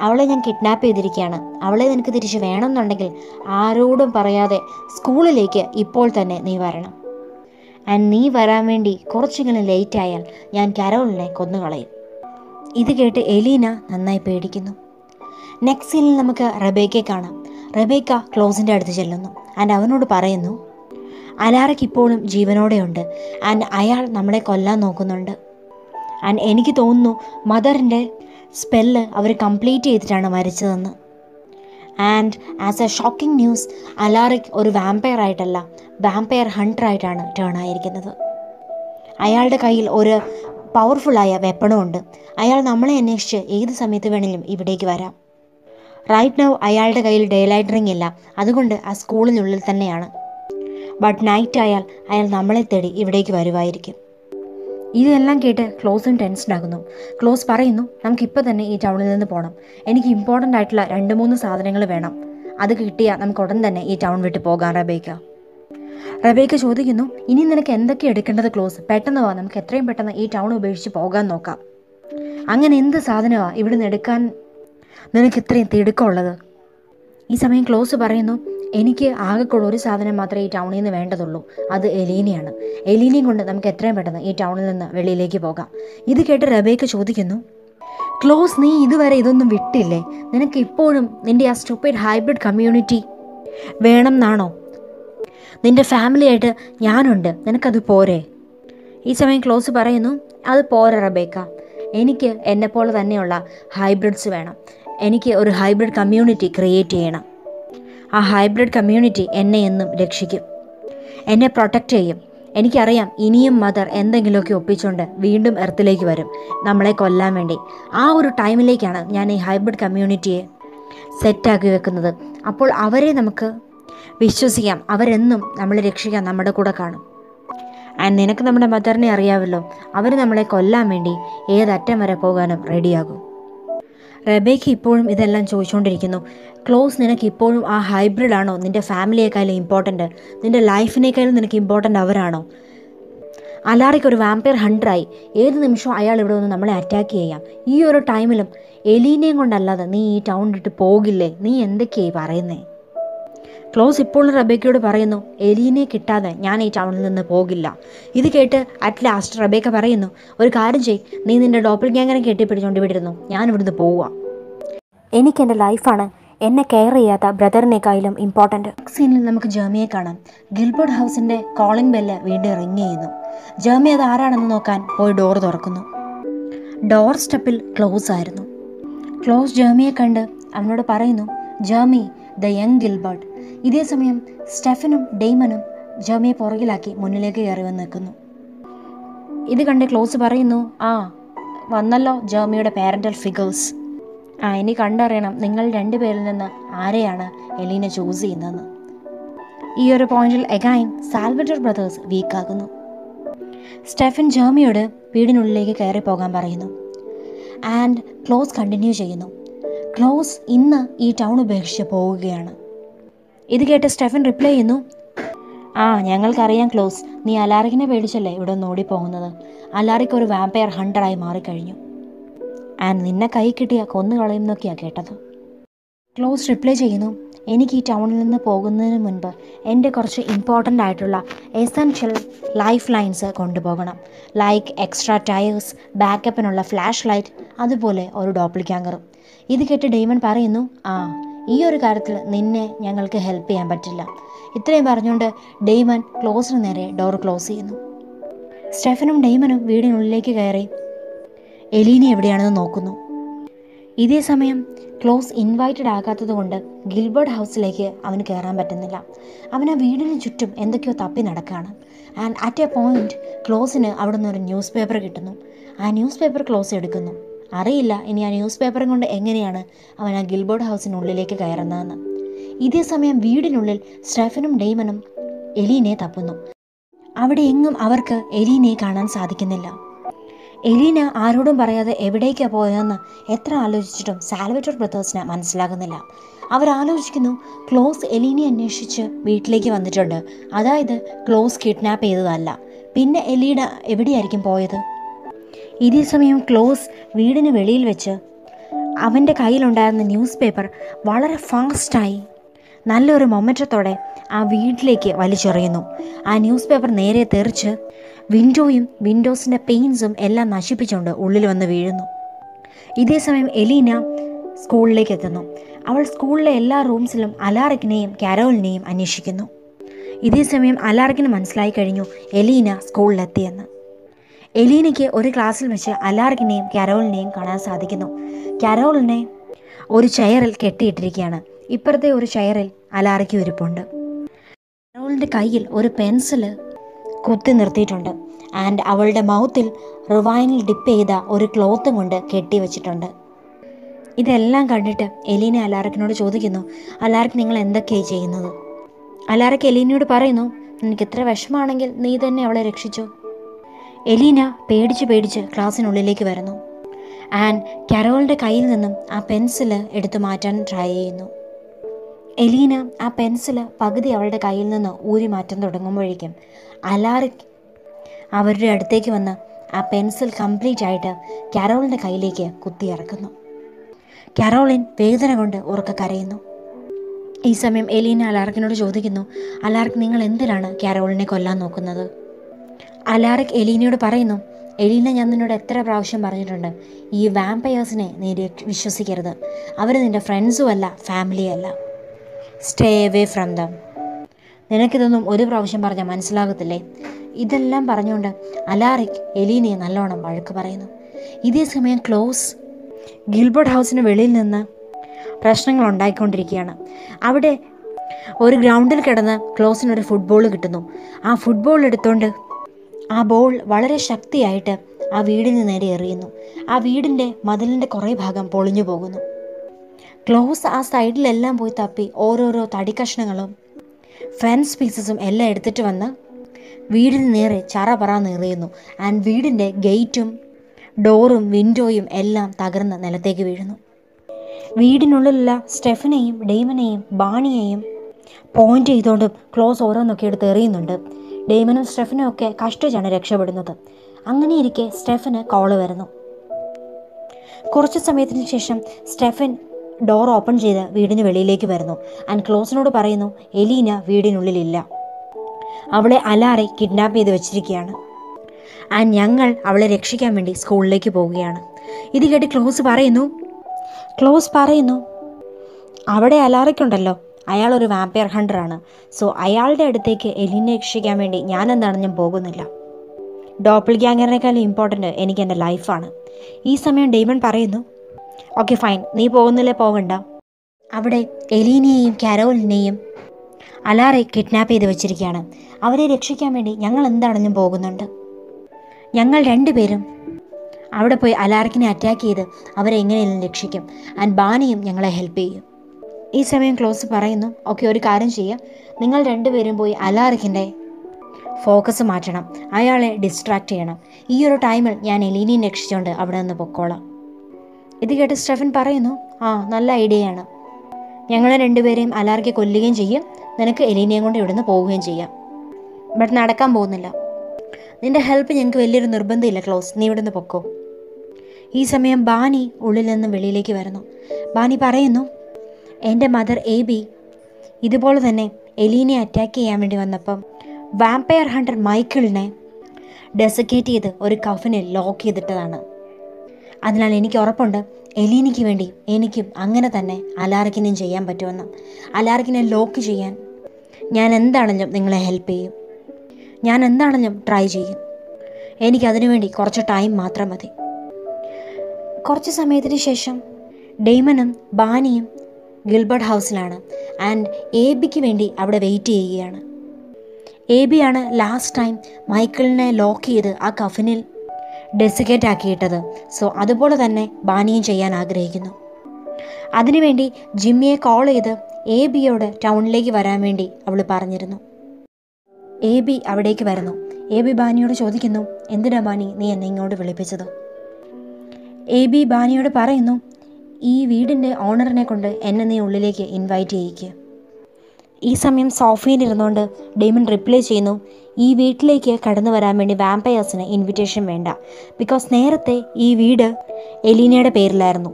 അവളെ ഞാൻ കിഡ്നാപ്പ് ചെയ്തിരിക്കുകയാണ്. അവളെ നിനക്ക് തിരിച്ച് വേണമെന്നുണ്ടെങ്കിൽ ആരോടും പറയാതെ സ്കൂളിലേക്ക് ഇപ്പോൾ തന്നെ നീ വരണം. ആൻഡ് നീ വരാൻ വേണ്ടി കുറച്ചെങ്കിലും ലേറ്റ് ആയാൽ ഞാൻ കരോളിനെ കൊന്നുകളയും. ഇത് കേട്ട് എലീന നന്നായി പേടിക്കുന്നു. നെക്സ്റ്റ് സീനിൽ നമുക്ക് റബേക്കയെ കാണാം. റബേക്ക ക്ലോസിന്റെ അടുത്ത് ചെല്ലുന്നു. ആൻഡ് അവനോട് പറയുന്നു അലാറയ്ക്ക് ഇപ്പോഴും ജീവനോടെയുണ്ട് ആൻഡ് അയാൾ നമ്മളെ കൊല്ലാൻ നോക്കുന്നുണ്ട്. ആൻഡ് എനിക്ക് തോന്നുന്നു മദറിന്റെ സ്പെല്ല് അവർ കംപ്ലീറ്റ് ചെയ്തിട്ടാണ് മരിച്ചതെന്ന്. And as a shocking news Alaric ഒരു വാമ്പയർ ആയിട്ടല്ല വാമ്പയർ ഹണ്ടർ ആയിട്ടാണ് ടേൺ ആയിരിക്കുന്നത്. അയാളുടെ കയ്യിൽ ഒരു പവർഫുള്ളായ വെപ്പണും ഉണ്ട്. അയാൾ നമ്മളെ അന്വേഷിച്ച് ഏത് സമയത്ത് വേണമെങ്കിലും ഇവിടേക്ക് വരാം. റൈറ്റ് നൗ അയാളുടെ കയ്യിൽ ഡേ ലൈറ്ററിംഗ് ഇല്ല. അതുകൊണ്ട് ആ സ്കൂളിനുള്ളിൽ തന്നെയാണ്. ബട്ട് നൈറ്റ് ആയാൽ അയാൾ നമ്മളെ തേടി ഇവിടേക്ക് വരുമായിരിക്കും ഇതെല്ലാം കേട്ട് ക്ലോസും ടെൻസ്ഡ് ആകുന്നു. ക്ലോസ് പറയുന്നു നമുക്കിപ്പോൾ തന്നെ ഈ ടൗണിൽ നിന്ന് പോകണം എനിക്ക് ഇമ്പോർട്ടന്റ് ആയിട്ടുള്ള രണ്ട് മൂന്ന് സാധനങ്ങൾ വേണം. അത് കിട്ടിയാൽ നമുക്ക് ഉടൻ തന്നെ ഈ ടൗൺ വിട്ട് പോകാം റബേക്ക. റബേക്ക ചോദിക്കുന്നു ഇനി നിനക്ക് എന്തൊക്കെ എടുക്കേണ്ടത് ക്ലോസ്? പെട്ടെന്ന് വാ നമുക്ക് എത്രയും പെട്ടെന്ന് ഈ ടൗൺ ഉപേക്ഷിച്ച് പോകാൻ നോക്കാം. അങ്ങനെ എന്ത് സാധനമാണ് ഇവിടുന്ന് എടുക്കാൻ നിനക്ക് ഇത്രയും തിടുക്കമുള്ളത്? ഈ സമയം ക്ലോസ് പറയുന്നു എനിക്ക് ആകെക്കുള്ള ഒരു സാധനം മാത്രമേ ഈ ടൗണിൽ നിന്ന് വേണ്ടതുള്ളൂ. അത് എലീനയാണ്. എലീനയും കൊണ്ട് നമുക്ക് എത്രയും പെട്ടെന്ന് ഈ ടൗണിൽ നിന്ന് വെളിയിലേക്ക് പോകാം. ഇത് കേട്ട് റബേക്ക് ചോദിക്കുന്നു ക്ലോസ് നീ ഇതുവരെ ഇതൊന്നും വിട്ടില്ലേ? നിനക്ക് ഇപ്പോഴും നിന്റെ ആ സ്റ്റുപ്പിഡ് ഹൈബ്രിഡ് കമ്മ്യൂണിറ്റി വേണം എന്നാണോ? നിന്റെ ഫാമിലിയായിട്ട് ഞാനുണ്ട്. നിനക്കത് പോരെ? ഈ സമയം ക്ലോസ് പറയുന്നു അത് പോരെ റബേക്ക. എനിക്ക് എന്നെപ്പോലെ തന്നെയുള്ള ഹൈബ്രിഡ്സ് വേണം. എനിക്ക് ഒരു ഹൈബ്രിഡ് കമ്മ്യൂണിറ്റി ക്രിയേറ്റ് ചെയ്യണം. ആ ഹൈബ്രിഡ് കമ്മ്യൂണിറ്റി എന്നെ എന്നും രക്ഷിക്കും. എന്നെ പ്രൊട്ടക്റ്റ് ചെയ്യും. എനിക്കറിയാം ഇനിയും മദർ എന്തെങ്കിലുമൊക്കെ ഒപ്പിച്ചുകൊണ്ട് വീണ്ടും എർത്തിലേക്ക് വരും. നമ്മളെ കൊല്ലാൻ വേണ്ടി. ആ ഒരു ടൈമിലേക്കാണ് ഞാൻ ഈ ഹൈബ്രിഡ് കമ്മ്യൂണിറ്റിയെ സെറ്റാക്കി വെക്കുന്നത്. അപ്പോൾ അവരെ നമുക്ക് വിശ്വസിക്കാം. അവരെന്നും നമ്മളെ രക്ഷിക്കാൻ നമ്മുടെ കൂടെ കാണും. ആൻഡ് നിനക്ക് നമ്മുടെ മദറിനെ അറിയാമല്ലോ അവർ നമ്മളെ കൊല്ലാൻ വേണ്ടി ഏതറ്റം വരെ പോകാനും റെഡിയാകും. റബേക്ക് ഇപ്പോഴും ഇതെല്ലാം ചോദിച്ചുകൊണ്ടിരിക്കുന്നു ക്ലോസ് നിനക്ക് ഇപ്പോഴും ആ ഹൈബ്രിഡ് ആണോ? നിന്റെ ഫാമിലിയേക്കാളും ഇമ്പോർട്ടന്റ് നിന്റെ ലൈഫിനേക്കാളും നിനക്ക് ഇമ്പോർട്ടന്റ് അവരാണോ? അലാറിക്ക് ഒരു വാമ്പയർ ഹണ്ടറായി ഏത് നിമിഷവും അയാൾ ഇവിടെ വന്ന് നമ്മളെ അറ്റാക്ക് ചെയ്യാം. ഈ ഒരു ടൈമിലും എലീനയും കൊണ്ടല്ലാതെ നീ ഈ ടൗൺ ഇട്ട് പോകില്ലേ? നീ എന്തൊക്കെയായി പറയുന്നേ? ക്ലോസ് ഇപ്പോഴും റബേക്കയോട് പറയുന്നു എലീനെ കിട്ടാതെ ഞാൻ ഈ ടൗണിൽ നിന്ന് പോകില്ല. ഇത് കേട്ട് അറ്റ് ലാസ്റ്റ് റബേക്ക പറയുന്നു ഒരു കാര്യം ചെയ് നീ നിന്റെ ഡോപ്പിൾ ഗ്യാങ്ങനെ കെട്ടിപ്പിടിച്ചുകൊണ്ട് വിടിരുന്നു ഞാൻ ഇവിടുന്ന് പോവുക എനിക്ക് എന്റെ ലൈഫാണ് എന്നെ കെയർ ചെയ്യാത്ത ബ്രദറിനേക്കാളും ഇമ്പോർട്ടന്റ് സീനിൽ നമുക്ക് ജേമിയെ കാണാം. ഗിൽബർട്ട് ഹൗസിന്റെ കോളിംഗ് ബെല്ല് വീണ്ടും റിങ് ചെയ്യുന്നു. ജേമി അത് ആരാണെന്ന് നോക്കാൻ പോയി ഡോർ തുറക്കുന്നു. ഡോർ സ്റ്റെപ്പിൽ ക്ലോസ് ആയിരുന്നു. ക്ലോസ് ജേമിയെ കണ്ട് അവനോട് പറയുന്നു ജേമി ദ യങ് ഗിൽബർട്ട് ഇതേ സമയം സ്റ്റെഫനും ഡെയ്മനും ജോമിയെ പുറകിലാക്കി മുന്നിലേക്ക് കയറി വന്ന് നിൽക്കുന്നു. ഇത് കണ്ട് ക്ലോസ് പറയുന്നു ആ വന്നല്ലോ ജോമിയുടെ പാരന്റൽ ഫിഗേഴ്സ് ആ ഇനി കണ്ടറിയണം നിങ്ങൾ രണ്ടുപേരിൽ നിന്ന് ആരെയാണ് എലീന ചൂസ് ചെയ്യുന്നതെന്ന്. ഈ ഒരു പോയിന്റിൽ എഗൈൻ സാൽവറ്റർ ബ്രദേഴ്സ് വീക്കാകുന്നു സ്റ്റെഫൻ ജേമിയോട് വീടിനുള്ളിലേക്ക് കയറി പോകാൻ പറയുന്നു. ആൻഡ് ക്ലോസ് കണ്ടിന്യൂ ചെയ്യുന്നു. ക്ലോസ് ഇന്ന് ഈ ടൗൺ ഉപേക്ഷിച്ച് പോവുകയാണ്. ഇത് കേട്ട് സ്റ്റെഫൻ റിപ്ലൈ ചെയ്യുന്നു ആ ഞങ്ങൾക്കറിയാം ക്ലോസ്. നീ അലാറിക്കിനെ പേടിച്ചല്ലേ ഇവിടെ നിന്ന് ഓടിപ്പോകുന്നത്? അലാറിക്ക് ഒരു വാമ്പയർ ഹണ്ടറായി മാറിക്കഴിഞ്ഞു. ആൻഡ് നിന്നെ കൈ കിട്ടിയ കൊന്നു കളയുന്നൊക്കെയാണ് കേട്ടത്. ക്ലോസ് റിപ്ലൈ ചെയ്യുന്നു എനിക്ക് ഈ ടൗണിൽ നിന്ന് പോകുന്നതിന് മുൻപ് എന്റെ കുറച്ച് ഇമ്പോർട്ടന്റ് ആയിട്ടുള്ള എസെൻഷ്യൽ ലൈഫ് ലൈൻസ് കൊണ്ടുപോകണം. ലൈക്ക് എക്സ്ട്രാ ടയേഴ്സ് ബാക്കപ്പിനുള്ള ഫ്ലാഷ് ലൈറ്റ് അതുപോലെ ഒരു ഡോപ്പിൾ ക്യാങ്കറും ഇത് കേട്ട് ഡെയ്മൺ പറയുന്നു ആ ഈ ഒരു കാര്യത്തിൽ നിന്നെ ഞങ്ങൾക്ക് ഹെൽപ്പ് ചെയ്യാൻ പറ്റില്ല. ഇത്രയും പറഞ്ഞുകൊണ്ട് ഡെയ്മൻ ക്ലോസിന് നേരെ ഡോർ ക്ലോസ് ചെയ്യുന്നു. സ്റ്റെഫനും ഡെയ്മനും വീടിനുള്ളിലേക്ക് കയറി എലീന എവിടെയാണെന്ന് നോക്കുന്നു. ഇതേ സമയം ക്ലോസ് ഇൻവൈറ്റഡ് ആകാത്തത് കൊണ്ട് ഗിൽബർട്ട് ഹൗസിലേക്ക് അവന് കയറാൻ പറ്റുന്നില്ല. അവൻ ആ വീടിന് ചുറ്റും എന്തൊക്കെയോ തപ്പി നടക്കുകയാണ് ആൻഡ് അറ്റ് എ പോയിന്റ് ക്ലോസിന് അവിടെ നിന്ന് ഒരു ന്യൂസ് പേപ്പർ കിട്ടുന്നു. ആ ന്യൂസ് പേപ്പർ ക്ലോസ് എടുക്കുന്നു. അറിയില്ല ഇനി ആ ന്യൂസ് പേപ്പറും കൊണ്ട് എങ്ങനെയാണ് അവൻ ആ ഗിൽബോർഡ് ഹൗസിനുള്ളിലേക്ക് കയറുന്നതെന്ന്. ഇതേ സമയം വീടിനുള്ളിൽ സ്റ്റെഫനും ഡെയ്മനും എലീനെ തപ്പുന്നു. അവിടെ എങ്ങും അവർക്ക് എലീനെ കാണാൻ സാധിക്കുന്നില്ല. എലീന ആരോടും പറയാതെ എവിടേക്കാണ് പോയതെന്ന് എത്ര ആലോചിച്ചിട്ടും സാൽവറ്റർ ബ്രദേഴ്സിന് മനസ്സിലാകുന്നില്ല. അവരാലോചിക്കുന്നു ക്ലോസ് എലീനെ അന്വേഷിച്ച് വീട്ടിലേക്ക് വന്നിട്ടുണ്ട്. അതായത് ക്ലോസ് കിഡ്നാപ്പ് ചെയ്തതല്ല. പിന്നെ എലീന എവിടെയായിരിക്കും പോയത്? ഇതേ സമയം ക്ലോസ് വീടിന് വെളിയിൽ വെച്ച് അവന്റെ കയ്യിലുണ്ടായിരുന്ന ന്യൂസ് പേപ്പർ വളരെ ഫാസ്റ്റായി നല്ലൊരു മൊമെറ്റത്തോടെ ആ വീട്ടിലേക്ക് വലിച്ചെറിയുന്നു. ആ ന്യൂസ് പേപ്പർ നേരെ തെറിച്ച് വിൻഡോയും വിൻഡോസിന്റെ പെയിൻസും എല്ലാം നശിപ്പിച്ചുകൊണ്ട് ഉള്ളിൽ വന്ന് വീഴുന്നു. ഇതേസമയം എലീന സ്കൂളിലേക്ക് എത്തുന്നു. അവൾ സ്കൂളിലെ എല്ലാ റൂംസിലും അലാറിക്കിനെയും കാരോലിനെയും അന്വേഷിക്കുന്നു. ഇതേസമയം അലാറിക്കിന് മനസ്സിലായി കഴിഞ്ഞു എലീന സ്കൂളിലെത്തിയെന്ന്. എലീനയ്ക്ക് ഒരു ക്ലാസ്സിൽ വെച്ച് അലാർഗിനെയും കാരോളിനെയും കാണാൻ സാധിക്കുന്നു. കാരോളിനെ ഒരു ചെയറിൽ കെട്ടിയിട്ടിരിക്കുകയാണ്. ഇപ്പുറത്തെ ഒരു ചെയറിൽ അലാറയ്ക്ക് ഇരിപ്പുണ്ട്. കാരോളിന്റെ കയ്യിൽ ഒരു പെൻസിൽ കുത്തി നിർത്തിയിട്ടുണ്ട്. ആൻഡ് അവളുടെ മൗത്തിൽ റിവൈനിൽ ഡിപ്പ് ചെയ്ത ഒരു ക്ലോത്തും കൊണ്ട് കെട്ടി വെച്ചിട്ടുണ്ട്. ഇതെല്ലാം കണ്ടിട്ട് എലീന അലാറക്കിനോട് ചോദിക്കുന്നു അലാറക്ക് നിങ്ങൾ എന്തൊക്കെയാണ് ചെയ്യുന്നത്? അലാറക്ക് എലീനയോട് പറയുന്നു നിനക്ക് ഇത്ര വിഷമാണെങ്കിൽ നീ തന്നെ അവളെ രക്ഷിച്ചു. എലീന പേടിച്ച് പേടിച്ച് ക്ലാസ്സിനുള്ളിലേക്ക് വരുന്നു. ആൻഡ് കരോളിന്റെ കയ്യിൽ നിന്നും ആ പെൻസിൽ എടുത്തു മാറ്റാൻ ട്രൈ ചെയ്യുന്നു. എലീന ആ പെൻസിൽ പകുതി അവളുടെ കയ്യിൽ നിന്ന് ഊരി മാറ്റാൻ തുടങ്ങുമ്പോഴേക്കും അലാറിക് അവരുടെ അടുത്തേക്ക് വന്ന് ആ പെൻസിൽ കംപ്ലീറ്റ് ആയിട്ട് കരോളിന്റെ കയ്യിലേക്ക് കുത്തിയിറക്കുന്നു കരോളിൻ വേദന കൊണ്ട് ഉറക്ക കരയുന്നു. ഈ സമയം എലീന അലാർക്കിനോട് ചോദിക്കുന്നു അലാർക്ക് നിങ്ങൾ എന്തിനാണ് കാരോളിനെ കൊല്ലാൻ നോക്കുന്നത്? അലാറിക് എലീനയോട് പറയുന്നു എലീന ഞാൻ നിന്നോട് എത്ര പ്രാവശ്യം പറഞ്ഞിട്ടുണ്ട് ഈ വാമ്പയേഴ്സിനെ നീ വിശ്വസിക്കരുത്. അവർ നിന്റെ ഫ്രണ്ട്സും അല്ല ഫാമിലിയും അല്ല സ്റ്റേ അവേ ഫ്രം ദം നിനക്കിതൊന്നും ഒരു പ്രാവശ്യം പറഞ്ഞാൽ മനസ്സിലാകത്തില്ലേ? ഇതെല്ലാം പറഞ്ഞുകൊണ്ട് അലാറിക് എലീനയെ നല്ലോണം വഴക്ക് പറയുന്നു. ഇതേ സമയം ക്ലോസ് ഗിൽബർട്ട് ഹൗസിന് വെളിയിൽ നിന്ന് പ്രശ്നങ്ങൾ ഉണ്ടായിക്കൊണ്ടിരിക്കുകയാണ്. അവിടെ ഒരു ഗ്രൗണ്ടിൽ കിടന്ന് ക്ലോസിനൊരു ഫുട്ബോൾ കിട്ടുന്നു. ആ ഫുട്ബോൾ എടുത്തുകൊണ്ട് ആ ബോൾ വളരെ ശക്തിയായിട്ട് ആ വീടിന് നേരെ എറിയുന്നു. ആ വീടിന്റെ മതിലിന്റെ കുറേ ഭാഗം പൊളിഞ്ഞു പോകുന്നു. ക്ലോസ് ആ സൈഡിലെല്ലാം പോയി തപ്പി ഓരോരോ തടി കഷ്ണങ്ങളും ഫെൻസ് പീസസും എല്ലാം എടുത്തിട്ട് വന്ന് വീടിന് നേരെ ചറ പറന്ന് എറിയുന്നു ആൻഡ് വീടിന്റെ ഗേറ്റും ഡോറും വിൻഡോയും എല്ലാം തകർന്ന് നിലത്തേക്ക് വീഴുന്നു. വീടിനുള്ളിലുള്ള സ്റ്റെഫിനെയും ഡെയ്മനെയും ബാണിയെയും പോയിന്റ് ചെയ്തുകൊണ്ട് ക്ലോസ് ഓരോന്നൊക്കെ എടുത്ത് എറിയുന്നുണ്ട്. ഡെയ്മനും സ്റ്റെഫനും ഒക്കെ കഷ്ടിച്ചാണ് രക്ഷപ്പെടുന്നത്. അങ്ങനെയിരിക്കെ സ്റ്റെഫന് കോൾ വരുന്നു. കുറച്ച് സമയത്തിന് ശേഷം സ്റ്റെഫൻ ഡോർ ഓപ്പൺ ചെയ്ത് വീടിന് വെളിയിലേക്ക് വരുന്നു. ആൻഡ് ക്ലോസിനോട് പറയുന്നു എലീന വീടിനുള്ളിലില്ല. അവളെ അലാറെ കിഡ്നാപ്പ് ചെയ്ത് വെച്ചിരിക്കുകയാണ്. ആൻഡ് ഞങ്ങൾ അവളെ രക്ഷിക്കാൻ വേണ്ടി സ്കൂളിലേക്ക് പോവുകയാണ്. ഇത് കേട്ട് ക്ലോസ് പറയുന്നു ക്ലോസ് പറയുന്നു അവിടെ അലാറയ്ക്കുണ്ടല്ലോ. അയാൾ ഒരു വാമ്പയർ ഹണ്ടറാണ് സോ അയാളുടെ അടുത്തേക്ക് എലിനെ രക്ഷിക്കാൻ വേണ്ടി ഞാൻ എന്താണ് ഞാൻ പോകുന്നില്ല. ഡോപ്പിൾ ഗ്യാങ്ങറിനേക്കാളും ഇമ്പോർട്ടന്റ് എനിക്ക് എന്റെ ലൈഫാണ് ഈ സമയം ഡെയ്മൺ പറയുന്നു ഓക്കെ ഫൈൻ നീ പോകുന്നില്ലേ? പോകണ്ട. അവിടെ എലീനെയും കാരോലിനെയും അലാറെ കിഡ്നാപ്പ് ചെയ്ത് വെച്ചിരിക്കുകയാണ്. അവരെ രക്ഷിക്കാൻ വേണ്ടി ഞങ്ങൾ എന്താണെന്നും പോകുന്നുണ്ട്. ഞങ്ങൾ രണ്ടുപേരും അവിടെ പോയി അലാർക്കിനെ അറ്റാക്ക് ചെയ്ത് അവരെ എങ്ങനെയെങ്കിലും രക്ഷിക്കും. ആൻഡ് ബാനിയും ഞങ്ങളെ ഹെൽപ്പ് ചെയ്യും. ഈ സമയം ക്ലോസ് പറയുന്നു. ഓക്കെ ഒരു കാര്യം ചെയ്യുക നിങ്ങൾ രണ്ടുപേരും പോയി അലാറിക്കിന്റെ ഫോക്കസ് മാറ്റണം. അയാളെ ഡിസ്ട്രാക്ട് ചെയ്യണം. ഈ ഒരു ടൈമിൽ ഞാൻ എലീനിയും രക്ഷിച്ചുകൊണ്ട് അവിടെ നിന്ന് പൊക്കോളാം. ഇത് കേട്ട് സ്റ്റെഫൻ പറയുന്നു ആ നല്ല ഐഡിയയാണ് ഞങ്ങളെ രണ്ടുപേരെയും അലാർക്കെ കൊല്ലുകയും ചെയ്യും. നിനക്ക് എലീനയും കൊണ്ട് ഇവിടുന്ന് പോവുകയും ചെയ്യാം. ബട്ട് നടക്കാൻ പോകുന്നില്ല. നിന്റെ ഹെൽപ്പ് ഞങ്ങൾക്ക് വലിയൊരു നിർബന്ധമില്ല ക്ലോസ്. നീ ഇവിടുന്ന് പൊക്കോ. ഈ സമയം ബാനി ഉള്ളിൽ നിന്ന് വെളിയിലേക്ക് വരുന്നു. ബാനി പറയുന്നു എന്റെ മദർ എ ബി ഇതുപോലെ തന്നെ എലീനെ അറ്റാക്ക് ചെയ്യാൻ വേണ്ടി വന്നപ്പം വാമ്പയർ ഹണ്ടർ മൈക്കിളിനെ ഡെസിക്കേറ്റ് ചെയ്ത് ഒരു കഫിനിൽ ലോക്ക് ചെയ്തിട്ടതാണ്. അതിനാൽ എനിക്ക് ഉറപ്പുണ്ട് എലീനയ്ക്ക് വേണ്ടി എനിക്കും അങ്ങനെ തന്നെ അലാർക്കിനും ചെയ്യാൻ പറ്റുമെന്ന്. അലാർക്കിനെ ലോക്ക് ചെയ്യാൻ ഞാൻ എന്താണെങ്കിലും നിങ്ങളെ ഹെൽപ്പ് ചെയ്യും. ഞാൻ എന്താണെങ്കിലും ട്രൈ ചെയ്യും. എനിക്കതിനു വേണ്ടി കുറച്ച് ടൈം മാത്രം മതി. കുറച്ച് സമയത്തിന് ശേഷം ഡെയ്മനും ബാനിയും ഗിൽബർട്ട് ഹൗസിലാണ്. ആൻഡ് എ ബിക്ക് വേണ്ടി അവിടെ വെയിറ്റ് ചെയ്യുകയാണ്. എ ബി ആണ് ലാസ്റ്റ് ടൈം മൈക്കിളിനെ ലോക്ക് ചെയ്ത് ആ കഫിനിൽ ഡെസിക്കേറ്റ് ആക്കിയിട്ടത്. സോ അതുപോലെ തന്നെ ബാനിയും ചെയ്യാൻ ആഗ്രഹിക്കുന്നു. അതിനുവേണ്ടി ജിമ്മിയെ കോൾ ചെയ്ത് എ ബിയോട് ടൗണിലേക്ക് വരാൻ വേണ്ടി അവൾ പറഞ്ഞിരുന്നു. എ ബി അവിടേക്ക് വരുന്നു. എ ബി ബാനിയോട് ചോദിക്കുന്നു എന്തിനാ ബാനി നീ എന്നെ ഇങ്ങോട്ട് വിളിപ്പിച്ചത്? എ ബി ബാനിയോട് പറയുന്നു ഈ വീടിന്റെ ഓണറിനെ കൊണ്ട് എന്നെ നീ ഉള്ളിലേക്ക് ഇൻവൈറ്റ് ചെയ്യിക്കുക ഈ സമയം സോഫയിൽ ഇരുന്നുകൊണ്ട് ഡെയ്മൻ റിപ്ലൈ ചെയ്യുന്നു ഈ വീട്ടിലേക്ക് കടന്നു വരാൻ വേണ്ടി വാമ്പയേഴ്സിന് ഇൻവിറ്റേഷൻ വേണ്ട. ബിക്കോസ് നേരത്തെ ഈ വീട് എലീനയുടെ പേരിലായിരുന്നു.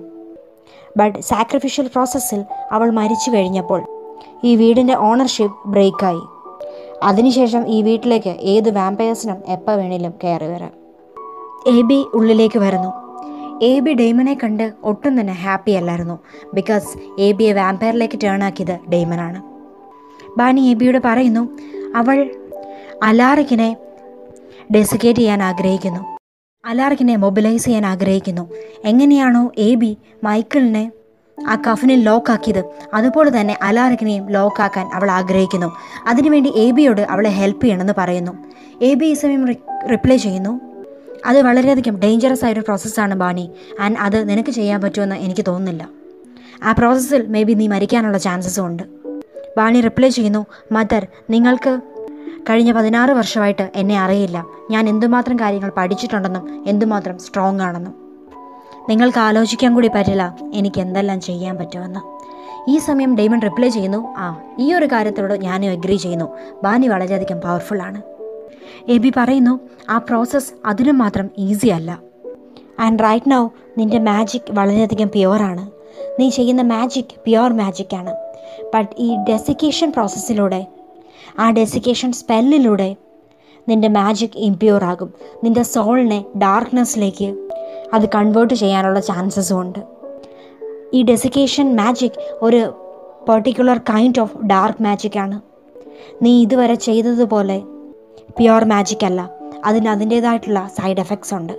ബട്ട് സാക്രിഫിഷ്യൽ പ്രോസസ്സിൽ അവൾ മരിച്ചു കഴിഞ്ഞപ്പോൾ ഈ വീടിന്റെ ഓണർഷിപ്പ് ബ്രേക്കായി അതിനുശേഷം ഈ വീട്ടിലേക്ക് ഏത് വാമ്പയേഴ്സിനും എപ്പോൾ വേണേലും കയറി വരാം. എ ബി ഉള്ളിലേക്ക് വരുന്നു. എ ബി ഡെയ്മനെ കണ്ട് ഒട്ടും തന്നെ ഹാപ്പി അല്ലായിരുന്നു. ബിക്കോസ് എ ബിയെ വാമ്പയറിലേക്ക് ടേൺ ആക്കിയത് ഡെയ്മനാണ് ബാനി എ ബിയോട് പറയുന്നു അവൾ അലാറിക്കിനെ ഡെസിക്കേറ്റ് ചെയ്യാൻ ആഗ്രഹിക്കുന്നു. അലാറിക്കിനെ മൊബിലൈസ് ചെയ്യാൻ ആഗ്രഹിക്കുന്നു. എങ്ങനെയാണോ എ ബി മൈക്കിളിനെ ആ കഫിനിൽ ലോക്കാക്കിയത് അതുപോലെ തന്നെ അലാറിക്കിനെയും ലോക്കാക്കാൻ അവൾ ആഗ്രഹിക്കുന്നു. അതിനുവേണ്ടി എ ബിയോട് അവളെ ഹെൽപ്പ് ചെയ്യണമെന്ന് പറയുന്നു. എ ബി ഈ സമയം റിപ്ലൈ ചെയ്യുന്നു അത് വളരെയധികം ഡേഞ്ചറസ് ആയൊരു പ്രോസസ്സാണ് ബാണി. ആൻഡ് അത് നിനക്ക് ചെയ്യാൻ പറ്റുമെന്ന് എനിക്ക് തോന്നുന്നില്ല. ആ പ്രോസസ്സിൽ മേ ബി നീ മരിക്കാനുള്ള ചാൻസസും ഉണ്ട്. ബാണി റിപ്ലൈ ചെയ്യുന്നു മദർ നിങ്ങൾക്ക് കഴിഞ്ഞ പതിനാറ് വർഷമായിട്ട് എന്നെ അറിയില്ല. ഞാൻ എന്തുമാത്രം കാര്യങ്ങൾ പഠിച്ചിട്ടുണ്ടെന്നും എന്തുമാത്രം സ്ട്രോങ് ആണെന്നും. നിങ്ങൾക്ക് ആലോചിക്കാൻ കൂടി പറ്റില്ല എനിക്ക് എന്തെല്ലാം ചെയ്യാൻ പറ്റുമെന്ന്. ഈ സമയം ഡെയ്മൺ റിപ്ലൈ ചെയ്യുന്നു ആ ഈ ഒരു കാര്യത്തോട് ഞാനും അഗ്രി ചെയ്യുന്നു. ബാനി വളരെയധികം പവർഫുൾ ആണ് എ ബി പറയുന്നു ആ പ്രോസസ്സ് അതിനും മാത്രം ഈസി അല്ല. ആൻഡ് റൈറ്റ് നൗ നിന്റെ മാജിക് വളരെയധികം പ്യുവറാണ് നീ ചെയ്യുന്ന മാജിക് പ്യുവർ മാജിക് ആണ്. ബട്ട് ഈ ഡെസിക്കേഷൻ പ്രോസസ്സിലൂടെ ആ ഡെസിക്കേഷൻ സ്പെല്ലിലൂടെ നിന്റെ മാജിക് ഇംപ്യൂർ ആകും. നിന്റെ സോളിനെ ഡാർക്ക്നെസ്സിലേക്ക് അത് കൺവേർട്ട് ചെയ്യാനുള്ള ചാൻസസും ഉണ്ട്. ഈ ഡെസിക്കേഷൻ മാജിക് ഒരു particular kind of dark magic ആണ്. നീ ഇതുവരെ ചെയ്തതുപോലെ പ്യുവർ മാജിക് അല്ല. അതിന് അതിന്റേതായിട്ടുള്ള സൈഡ് എഫക്ട്സ് ഉണ്ട്.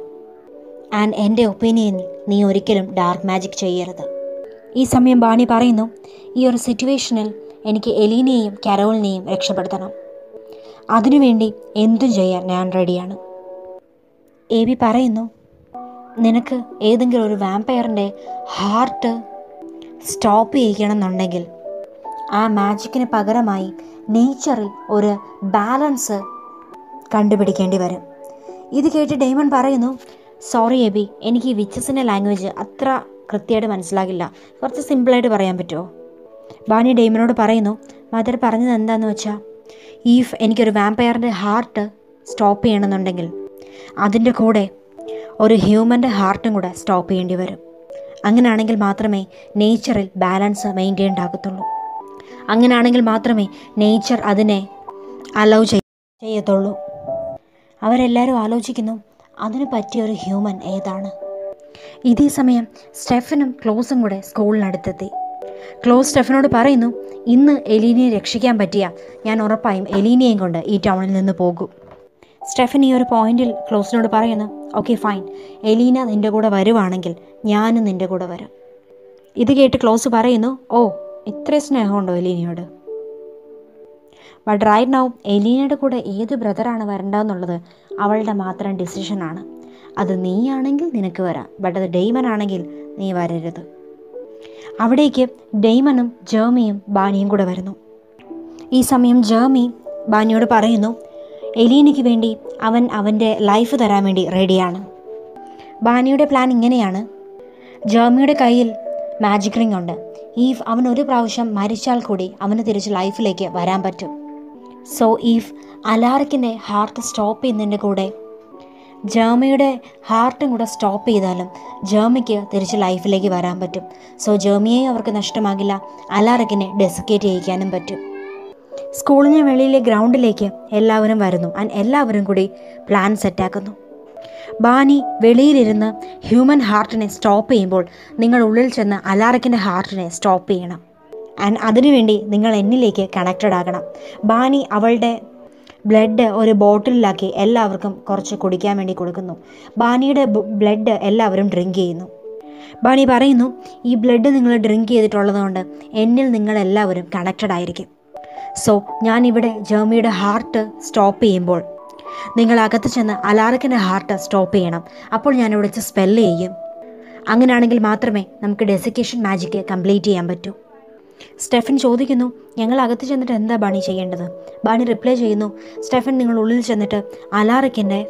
ആൻഡ് എന്റെ ഒപ്പീനിയനിൽ നീ ഒരിക്കലും ഡാർക്ക് മാജിക് ചെയ്യരുത്. ഈ സമയം ബാണി പറയുന്നു ഈ ഒരു സിറ്റുവേഷനിൽ എനിക്ക് എലീനെയും കരോളിനെയും രക്ഷപ്പെടുത്തണം. അതിനുവേണ്ടി എന്തും ചെയ്യാൻ ഞാൻ റെഡിയാണ്. എ ബി പറയുന്നു നിനക്ക് ഏതെങ്കിലും ഒരു വാമ്പയറിന്റെ ഹാർട്ട് സ്റ്റോപ്പ് ചെയ്യണമെന്നുണ്ടെങ്കിൽ ആ മാജിക്കിന് പകരമായി നേച്ചറിൽ ഒരു ബാലൻസ് കണ്ടുപിടിക്കേണ്ടി വരും. ഇത് കേട്ട് ഡെയ്മൺ പറയുന്നു സോറി എബി. എനിക്ക് ഈ വിച്ചസിന്റെ ലാംഗ്വേജ് അത്ര കൃത്യമായിട്ട് മനസ്സിലാകില്ല. കുറച്ച് സിമ്പിളായിട്ട് പറയാൻ പറ്റുമോ? ബാനി ഡെയ്മനോട് പറയുന്നു മദർ പറഞ്ഞത് എന്താണെന്ന് വെച്ചാൽ ഈഫ് എനിക്കൊരു വാമ്പയറിന്റെ ഹാർട്ട് സ്റ്റോപ്പ് ചെയ്യണമെന്നുണ്ടെങ്കിൽ അതിന്റെ കൂടെ ഒരു ഹ്യൂമന്റെ ഹാർട്ടും കൂടെ സ്റ്റോപ്പ് ചെയ്യേണ്ടി വരും. അങ്ങനെയാണെങ്കിൽ മാത്രമേ നേച്ചറിൽ ബാലൻസ് മെയിന്റെയിൻ ആകത്തുള്ളൂ അങ്ങനെയാണെങ്കിൽ മാത്രമേ നേച്ചർ അതിനെ അലൗ ചെയ്യത്തുള്ളൂ. അവരെല്ലാവരും ആലോചിക്കുന്നു അതിന് പറ്റിയ ഒരു ഹ്യൂമൻ ഏതാണ്? ഇതേ സമയം സ്റ്റെഫനും ക്ലോസും കൂടെ സ്കൂളിനടുത്തെത്തി. ക്ലോസ് സ്റ്റെഫനോട് പറയുന്നു ഇന്ന് എലീനയെ രക്ഷിക്കാൻ പറ്റിയ ഞാൻ ഉറപ്പായും എലീനയും കൊണ്ട് ഈ ടൗണിൽ നിന്ന് പോകും. സ്റ്റെഫൻ ഈ ഒരു പോയിന്റിൽ ക്ലോസിനോട് പറയുന്നു ഓക്കെ ഫൈൻ. എലീന നിന്റെ കൂടെ വരുവാണെങ്കിൽ ഞാനും നിന്റെ കൂടെ വരും. ഇത് കേട്ട് ക്ലോസ് പറയുന്നു ഓ ഇത്രയും സ്നേഹമുണ്ടോ എലീനയോട്? ബട്ട് റൈറ്റ് നൗ എലീനയുടെ കൂടെ ഏത് ബ്രദറാണ് വരേണ്ടതെന്നുള്ളത് അവളുടെ മാത്രം ഡിസിഷനാണ് അത് നീയാണെങ്കിൽ നിനക്ക് വരാം. ബട്ട് അത് ഡെയ്മൻ ആണെങ്കിൽ നീ വരരുത്. അവിടേക്ക് ഡെയ്മനും ജേമിയും ബാനിയും കൂടെ വരുന്നു. ഈ സമയം ജേമി ബാനിയോട് പറയുന്നു എലീനയ്ക്ക് വേണ്ടി അവൻ അവന്റെ ലൈഫ് തരാൻ വേണ്ടി റെഡിയാണ് ബാനിയുടെ പ്ലാൻ ഇങ്ങനെയാണ്. ജേമിയുടെ കയ്യിൽ മാജിക് റിംഗ് ഉണ്ട്. ഈ അവൻ ഒരു പ്രാവശ്യം മരിച്ചാൽ കൂടി അവന് തിരിച്ച് ലൈഫിലേക്ക് വരാൻ പറ്റും. സോ ഈഫ് അലാറിക്കിന്റെ ഹാർട്ട് സ്റ്റോപ്പ് ചെയ്യുന്നതിന്റെ കൂടെ ജേമിയുടെ ഹാർട്ടും കൂടെ സ്റ്റോപ്പ് ചെയ്താലും ജേമിക്ക് തിരിച്ച് ലൈഫിലേക്ക് വരാൻ പറ്റും. സോ ജേമിയെ അവർക്ക് നഷ്ടമാകില്ല. അലാറക്കിനെ ഡെസിക്കേറ്റ് ചെയ്യിക്കാനും പറ്റും. സ്കൂളിന് വെളിയിലെ ഗ്രൗണ്ടിലേക്ക് എല്ലാവരും വരുന്നു. ആൻഡ് എല്ലാവരും കൂടി പ്ലാൻ സെറ്റാക്കുന്നു ബാനി വെളിയിലിരുന്ന് ഹ്യൂമൻ ഹാർട്ടിനെ സ്റ്റോപ്പ് ചെയ്യുമ്പോൾ നിങ്ങൾ ഉള്ളിൽ ചെന്ന് അലാറക്കിന്റെ ഹാർട്ടിനെ സ്റ്റോപ്പ് ചെയ്യണം. ആൻഡ് അതിനുവേണ്ടി നിങ്ങൾ എന്നിലേക്ക് കണക്റ്റഡ് ആകണം. ബാനി അവളുടെ ബ്ലഡ് ഒരു ബോട്ടിലാക്കി എല്ലാവർക്കും കുറച്ച് കുടിക്കാൻ വേണ്ടി കൊടുക്കുന്നു. ബാനിയുടെ ബ്ലഡ് എല്ലാവരും ഡ്രിങ്ക് ചെയ്യുന്നു. ബാണി പറയുന്നു ഈ ബ്ലഡ് നിങ്ങൾ ഡ്രിങ്ക് ചെയ്തിട്ടുള്ളതുകൊണ്ട് എന്നിൽ നിങ്ങളെല്ലാവരും കണക്റ്റഡ് ആയിരിക്കും. സോ ഞാനിവിടെ ജേമിയുടെ ഹാർട്ട് സ്റ്റോപ്പ് ചെയ്യുമ്പോൾ നിങ്ങൾ അകത്ത് ചെന്ന് അലാറക്കിന്റെ ഹാർട്ട് സ്റ്റോപ്പ് ചെയ്യണം. അപ്പോൾ ഞാൻ വെച്ച് സ്പെല്ല് ചെയ്യും. അങ്ങനെയാണെങ്കിൽ മാത്രമേ നമുക്ക് ഡെസിക്കേഷൻ മാജിക്ക് കംപ്ലീറ്റ് ചെയ്യാൻ പറ്റൂ. സ്റ്റെഫൻ ചോദിക്കുന്നു ഞങ്ങൾ അകത്ത് ചെന്നിട്ട് എന്താ ബാണി ചെയ്യേണ്ടത്? ബാണി റിപ്ലൈ ചെയ്യുന്നു സ്റ്റെഫൻ നിങ്ങൾ ഉള്ളിൽ ചെന്നിട്ട് അലാറിക്കിന്റെ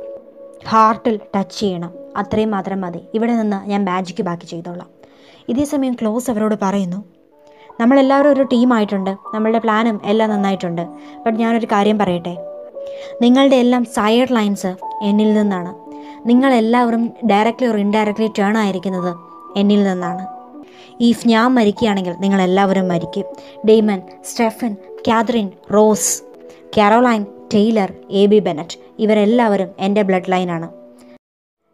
ഹാർട്ടിൽ ടച്ച് ചെയ്യണം. അത്രയും മാത്രം മതി. ഇവിടെ നിന്ന് ഞാൻ മാജിക്ക് ബാക്കി ചെയ്തോളാം. ഇതേ സമയം ക്ലോസ് അവരോട് പറയുന്നു നമ്മളെല്ലാവരും ഒരു ടീമായിട്ടുണ്ട് നമ്മളുടെ പ്ലാനും എല്ലാം നന്നായിട്ടുണ്ട്. ബട്ട് ഞാനൊരു കാര്യം പറയട്ടെ? നിങ്ങളുടെ എല്ലാം സയർ ലൈൻസ് എന്നിൽ നിന്നാണ്. നിങ്ങളെല്ലാവരും ഡയറക്റ്റ്ലി ഓർ ഇൻഡയറക്റ്റ്ലി ടേൺ ആയിരിക്കുന്നത് എന്നിൽ നിന്നാണ്. ഈഫ് ഞാൻ മരിക്കുകയാണെങ്കിൽ നിങ്ങളെല്ലാവരും മരിക്കും. Damon Stefan Katherine Rose Caroline Tyler Abby Bennett ഇവരെല്ലാവരും എന്റെ ബ്ലഡ് ലൈനാണ്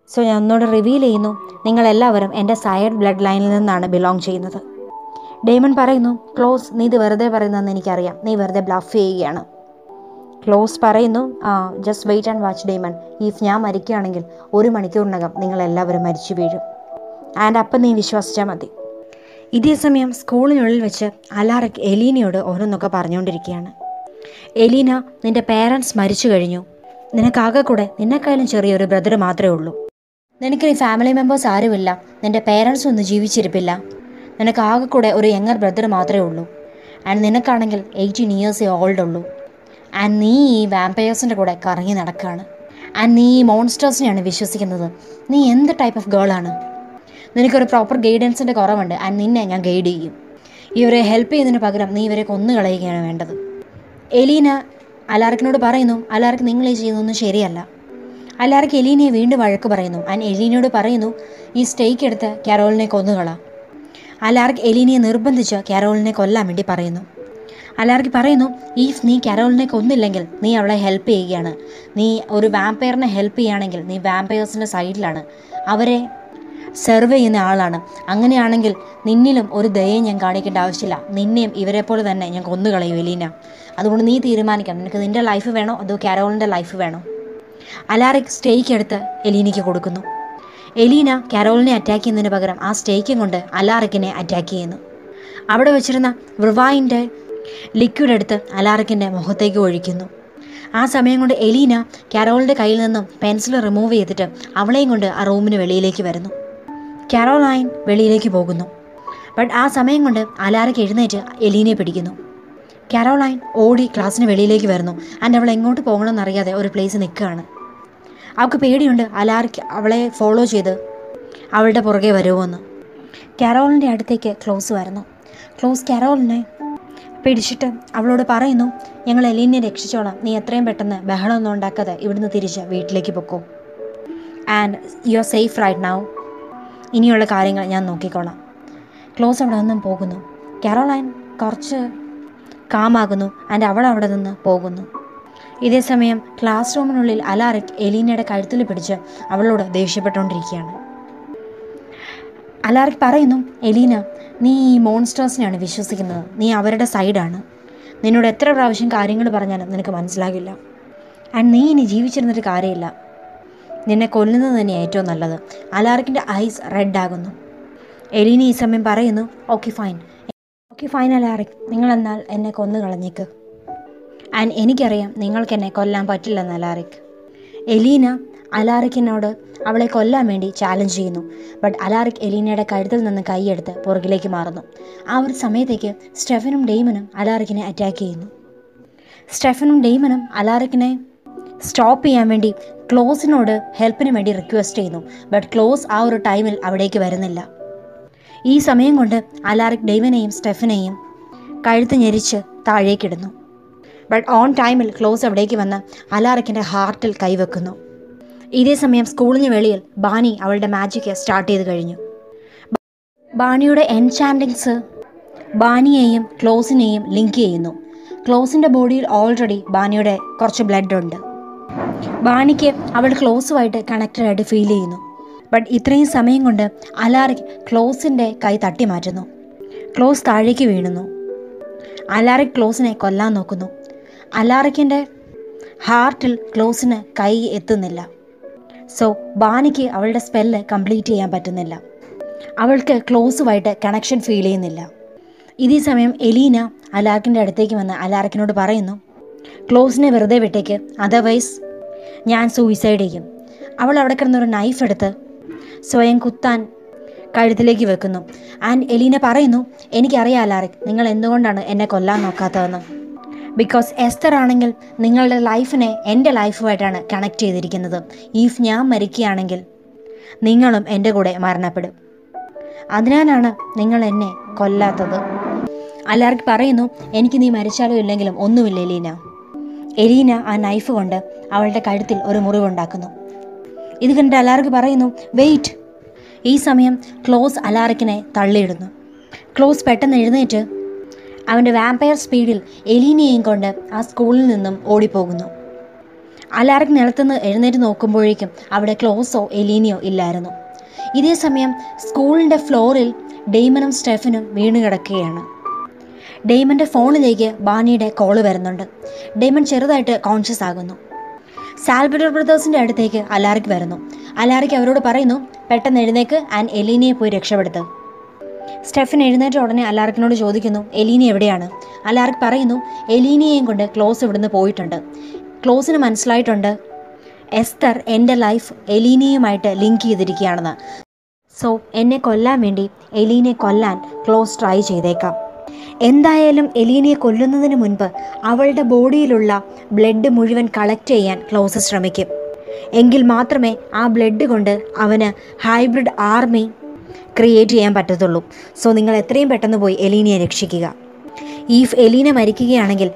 സോ ഞാൻ ഒന്നുകൂടെ റിവീൽ ചെയ്യുന്നു നിങ്ങളെല്ലാവരും എന്റെ സയഡ് ബ്ലഡ് ലൈനിൽ നിന്നാണ് ബിലോങ് ചെയ്യുന്നത്. ഡേമൺ പറയുന്നു ക്ലോസ് നീ ഇത് വെറുതെ പറയുന്നതെന്ന് എനിക്കറിയാം. നീ വെറുതെ ബ്ലഫ് ചെയ്യുകയാണ്. ക്ലോസ് പറയുന്നു just wait and watch Damon if ഞാൻ മരിക്കുകയാണെങ്കിൽ ഒരു മണിക്കൂറിനകം നിങ്ങളെല്ലാവരും മരിച്ചു വീഴും. ആൻഡ് അപ്പം നീ വിശ്വസിച്ചാൽ മതി. ഇതേ സമയം സ്കൂളിനുള്ളിൽ വെച്ച് അലാറക് എലീനയോട് ഓരോന്നൊക്കെ പറഞ്ഞുകൊണ്ടിരിക്കുകയാണ് എലീന നിന്റെ പേരൻസ് മരിച്ചു കഴിഞ്ഞു. നിനക്കാകെ കൂടെ നിന്നെക്കാളും ചെറിയൊരു ബ്രദർ മാത്രമേ ഉള്ളൂ. നിനക്ക് നീ ഫാമിലി മെമ്പേഴ്സ് ആരുമില്ല. നിന്റെ പേരൻസ് ഒന്നും ജീവിച്ചിരിപ്പില്ല. നിനക്കാകെ കൂടെ ഒരു യങ്ങർ ബ്രദർ മാത്രമേ ഉള്ളൂ. ആൻഡ് നിനക്കാണെങ്കിൽ എയ്റ്റീൻ ഇയേഴ്സേ ഓൾഡ് ഉള്ളൂ. ആൻഡ് നീ ഈ വാമ്പയേഴ്സിന്റെ കൂടെ കറങ്ങി നടക്കുകയാണ് ആൻഡ് നീ ഈ മോൺസ്റ്റേഴ്സിനെയാണ് വിശ്വസിക്കുന്നത്. നീ എന്ത് ടൈപ്പ് ഓഫ് ഗേൾ ആണ്? നിനക്കൊരു പ്രോപ്പർ ഗൈഡൻസിന്റെ കുറവുണ്ട്. ആൻഡ് നിന്നെ ഞാൻ ഗൈഡ് ചെയ്യും. ഇവരെ ഹെൽപ്പ് ചെയ്യുന്നതിന് പകരം നീ ഇവരെ കൊന്നു കളയുകയാണ് വേണ്ടത്. എലീന അലാർക്കിനോട് പറയുന്നു അലാർക്ക് നിങ്ങൾ ഈ ചെയ്യുന്നൊന്നും ശരിയല്ല. അലാർക്ക് എലീനയെ വീണ്ടും വഴക്ക് പറയുന്നു. ആൻഡ് എലീനയോട് പറയുന്നു ഈ സ്റ്റേക്ക് എടുത്ത് കാരോളിനെ കൊന്നുകള അലാർക്ക് എലീനയെ നിർബന്ധിച്ച് കാരോളിനെ കൊല്ലാൻ വേണ്ടി പറയുന്നു. അലാർക്ക് പറയുന്നു ഈഫ് നീ കാരോളിനെ കൊന്നില്ലെങ്കിൽ നീ അവളെ ഹെൽപ്പ് ചെയ്യുകയാണ്. നീ ഒരു വാമ്പയറിനെ ഹെൽപ്പ് ചെയ്യുകയാണെങ്കിൽ നീ വാമ്പയേഴ്സിന്റെ സൈഡിലാണ് അവരെ സെർവ് ചെയ്യുന്ന ആളാണ്. അങ്ങനെയാണെങ്കിൽ നിന്നിലും ഒരു ദയയും ഞാൻ കാണിക്കേണ്ട ആവശ്യമില്ല. നിന്നെയും ഇവരെ പോലെ തന്നെ ഞാൻ കൊന്നുകളയും എലീന. അതുകൊണ്ട് നീ തീരുമാനിക്കണം. നിനക്ക് നിന്റെ ലൈഫ് വേണോ? അതോ കാരോളിന്റെ ലൈഫ് വേണോ? അലാറിക് സ്റ്റേക്ക് എടുത്ത് എലീനയ്ക്ക് കൊടുക്കുന്നു. എലീന കാരോളിനെ അറ്റാക്ക് ചെയ്യുന്നതിന് പകരം ആ സ്റ്റേക്കും കൊണ്ട് അലാറിക്കിനെ അറ്റാക്ക് ചെയ്യുന്നു. അവിടെ വെച്ചിരുന്ന വൃവായിന്റെ ലിക്വിഡ് എടുത്ത് അലാറിക്കിന്റെ മുഖത്തേക്ക് ഒഴിക്കുന്നു. ആ സമയം കൊണ്ട് എലീന കാരോളിന്റെ കയ്യിൽ നിന്നും പെൻസിൽ റിമൂവ് ചെയ്തിട്ട് അവളെയും കൊണ്ട് ആ റൂമിന് വെളിയിലേക്ക് വരുന്നു. കാരോലൈൻ വെളിയിലേക്ക് പോകുന്നു. ബട്ട് ആ സമയം കൊണ്ട് അലാറയ്ക്ക് എഴുന്നേറ്റ് എലീനെ പിടിക്കുന്നു. കാരോലൈൻ ഓടി ക്ലാസ്സിന് വെളിയിലേക്ക് വരുന്നു. ആൻഡ് അവൾ എങ്ങോട്ട് പോകണമെന്നറിയാതെ ഒരു പ്ലേസ് നിൽക്കുകയാണ്. അവൾക്ക് പേടിയുണ്ട് അലാർക്ക് അവളെ ഫോളോ ചെയ്ത് അവളുടെ പുറകെ വരുമോയെന്ന് കാരോളിന്റെ അടുത്തേക്ക് ക്ലോസ് വരുന്നു. ക്ലോസ് കാരോളിനെ പിടിച്ചിട്ട് അവളോട് പറയുന്നു ഞങ്ങൾ എലീനെ രക്ഷിച്ചോളാം. നീ എത്രയും പെട്ടെന്ന് ബഹളമൊന്നും ഉണ്ടാക്കാതെ ഇവിടുന്ന് തിരിച്ച് വീട്ടിലേക്ക് പൊക്കോ. And you are safe right now. ഇനിയുള്ള കാര്യങ്ങൾ ഞാൻ നോക്കിക്കോളാം. ക്ലോസ് അവിടെ നിന്നും പോകുന്നു. കാരോലൈൻ കുറച്ച് കാമാകുന്നു. ആൻഡ് അവൾ അവിടെ നിന്ന് പോകുന്നു. ഇതേ സമയം ക്ലാസ് റൂമിനുള്ളിൽ അലാറിക് എലീനയുടെ കഴുത്തിൽ പിടിച്ച് അവളോട് ദേഷ്യപ്പെട്ടുകൊണ്ടിരിക്കുകയാണ്. അലാറിക് പറയുന്നു എലീന നീ ഈ മോൺസ്റ്റേഴ്സിനെയാണ് വിശ്വസിക്കുന്നത്. നീ അവരുടെ സൈഡാണ്. നിന്നോട് എത്ര പ്രാവശ്യം കാര്യങ്ങൾ പറഞ്ഞാലും നിനക്ക് മനസ്സിലാകില്ല. ആൻഡ് നീ ഇനി ജീവിച്ചിരുന്നിട്ട് കാര്യമില്ല. നിന്നെ കൊല്ലുന്നത് തന്നെ ഏറ്റവും നല്ലത്. അലാറിക്കിന്റെ ഐസ് റെഡ് ആകുന്നു എലീന ഈ സമയം പറയുന്നു okay fine okay fine Alaric. നിങ്ങളെന്നാൽ എന്നെ കൊന്നു കളഞ്ഞേക്ക്. ആൻഡ് എനിക്കറിയാം നിങ്ങൾക്ക് എന്നെ കൊല്ലാൻ പറ്റില്ലെന്ന് അലാറിക്. എലീന അലാറിക്കിനോട് അവളെ കൊല്ലാൻ വേണ്ടി ചാലഞ്ച് ചെയ്യുന്നു. ബട്ട് അലാറിക് എലീനയുടെ കഴുത്തിൽ നിന്ന് കൈയെടുത്ത് പുറകിലേക്ക് മാറുന്നു. ആ ഒരു സമയത്തേക്ക് സ്റ്റെഫനും ഡെയ്മനും അലാറിക്കിനെ അറ്റാക്ക് ചെയ്യുന്നു. സ്റ്റെഫനും ഡെയ്മനും അലാറിക്കിനെ സ്റ്റോപ്പ് ചെയ്യാൻ വേണ്ടി ക്ലോസിനോട് ഹെൽപ്പിന് വേണ്ടി റിക്വസ്റ്റ് ചെയ്യുന്നു. ബട്ട് ക്ലോസ് ആ ഒരു ടൈമിൽ അവിടേക്ക് വരുന്നില്ല. ഈ സമയം കൊണ്ട് അലാറിക് ഡെയ്വനെയും സ്റ്റെഫിനെയും കഴുത്ത് ഞെരിച്ച് താഴേക്കിടുന്നു ബട്ട് ഓൺ ടൈമിൽ ക്ലോസ് അവിടേക്ക് വന്ന് അലാറിക്കിന്റെ ഹാർട്ടിൽ കൈവെക്കുന്നു. ഇതേ സമയം സ്കൂളിന് വെളിയിൽ ബാനി അവളുടെ മാജിക് സ്റ്റാർട്ട് ചെയ്ത് കഴിഞ്ഞു. ബാനിയുടെ എൻചാൻഡിങ്സ് ബാനിയെയും ക്ലോസിനെയും ലിങ്ക് ചെയ്യുന്നു. ക്ലോസിന്റെ ബോഡിയിൽ ഓൾറെഡി ബാനിയുടെ കുറച്ച് ബ്ലഡ് ഉണ്ട്. ബാനിക്ക് അവൾ ക്ലോസുമായിട്ട് കണക്റ്റഡ് ആയിട്ട് ഫീൽ ചെയ്യുന്നു. ബട്ട് ഇത്രയും സമയം കൊണ്ട് അലാറിക് ക്ലോസിന്റെ കൈ തട്ടി മാറ്റുന്നു. ക്ലോസ് താഴേക്ക് വീണുന്നു. അലാറിക് ക്ലോസിനെ കൊല്ലാൻ നോക്കുന്നു. അലാറിക്കിന്റെ ഹാർട്ടിൽ ക്ലോസിന് കൈ എത്തുന്നില്ല. സോ ബാനിക്ക് അവളുടെ സ്പെല്ല് കംപ്ലീറ്റ് ചെയ്യാൻ പറ്റുന്നില്ല. അവൾക്ക് ക്ലോസുമായിട്ട് കണക്ഷൻ ഫീൽ ചെയ്യുന്നില്ല. ഇതേ സമയം എലീന അലാർക്കിന്റെ അടുത്തേക്ക് വന്ന് അലാർക്കിനോട് പറയുന്നു ക്ലോസിനെ വെറുതെ വിട്ടേക്ക്. അതർവൈസ് ഞാൻ സൂയിസൈഡ് ചെയ്യും. അവൾ അവിടെ കിടന്നൊരു നൈഫ് എടുത്ത് സ്വയം കുത്താൻ കഴുത്തിലേക്ക് വെക്കുന്നു. ആൻഡ് എലീന പറയുന്നു എനിക്കറിയാം ലാറിക് നിങ്ങൾ എന്തുകൊണ്ടാണ് എന്നെ കൊല്ലാൻ നോക്കാത്തതെന്ന്. ബിക്കോസ് എസ്തർ ആണെങ്കിൽ നിങ്ങളുടെ ലൈഫിനെ എന്റെ ലൈഫുമായിട്ടാണ് കണക്ട് ചെയ്തിരിക്കുന്നത്. ഈഫ് ഞാൻ മരിക്കുകയാണെങ്കിൽ നിങ്ങളും എന്റെ കൂടെ മരണപ്പെടും. അതിനാലാണ് നിങ്ങൾ എന്നെ കൊല്ലാത്തത്. അല്ലാർക്ക് പറയുന്നു എനിക്ക് നീ മരിച്ചാലും ഇല്ലെങ്കിലും ഒന്നുമില്ല എലീന. എലീന ആ നൈഫ് കൊണ്ട് അവളുടെ കഴുത്തിൽ ഒരു മുറിവുണ്ടാക്കുന്നു. ഇത് കണ്ട് അലാർക്ക് പറയുന്നു വെയിറ്റ് ഈ സമയം ക്ലോസ് അലാറിക്കിനെ തള്ളിയിടുന്നു. ക്ലോസ് പെട്ടെന്ന് എഴുന്നേറ്റ് അവന്റെ വാമ്പയർ സ്പീഡിൽ എലീനയെയും കൊണ്ട് ആ സ്കൂളിൽ നിന്നും ഓടിപ്പോകുന്നു. അലാറിക് നിലത്തുനിന്ന് എഴുന്നേറ്റ് നോക്കുമ്പോഴേക്കും അവിടെ ക്ലോസോ എലീനയോ ഇല്ലായിരുന്നു. ഇതേ സമയം സ്കൂളിന്റെ ഫ്ലോറിൽ ഡെയ്മനും സ്റ്റെഫനും വീണ് കിടക്കുകയാണ്. ഡെയ്മന്റെ ഫോണിലേക്ക് ബാനിയുടെ കോൾ വരുന്നുണ്ട്. ഡെയ്മൻ ചെറുതായിട്ട് കോൺഷ്യസ് ആകുന്നു. സാൽബഡർ ബ്രദേഴ്സിന്റെ അടുത്തേക്ക് അലാറിക് വരുന്നു. അലാറിക് അവരോട് പറയുന്നു പെട്ടെന്ന് എഴുന്നേക്ക് ആൻഡ് എലീനയെ പോയി രക്ഷപ്പെടുത്ത്. സ്റ്റെഫൻ എഴുന്നേറ്റ ഉടനെ അലാർക്കിനോട് ചോദിക്കുന്നു എലീനി എവിടെയാണ്? അലാർക്ക് പറയുന്നു എലീനയെയും കൊണ്ട് ക്ലോസ് ഇവിടുന്ന് പോയിട്ടുണ്ട്. ക്ലോസിന് മനസ്സിലായിട്ടുണ്ട് എസ്തർ എന്റെ ലൈഫ് എലീനിയുമായിട്ട് ലിങ്ക് ചെയ്തിരിക്കുകയാണെന്ന്. സോ എന്നെ കൊല്ലാൻ വേണ്ടി എലീനെ കൊല്ലാൻ ക്ലോസ് ട്രൈ ചെയ്തേക്കാം. എന്തായാലും എലീനയെ കൊല്ലുന്നതിന് മുൻപ് അവളുടെ ബോഡിയിലുള്ള ബ്ലഡ് മുഴുവൻ കളക്ട് ചെയ്യാൻ ക്ലോസ് ശ്രമിക്കും. എങ്കിൽ മാത്രമേ ആ ബ്ലഡ് കൊണ്ട് അവന് ഹൈബ്രിഡ് ആർമി ക്രിയേറ്റ് ചെയ്യാൻ പറ്റത്തുള്ളൂ. സോ നിങ്ങൾ എത്രയും പെട്ടെന്ന് പോയി എലീനയെ രക്ഷിക്കുക. ഈഫ് എലീന മരിക്കുകയാണെങ്കിൽ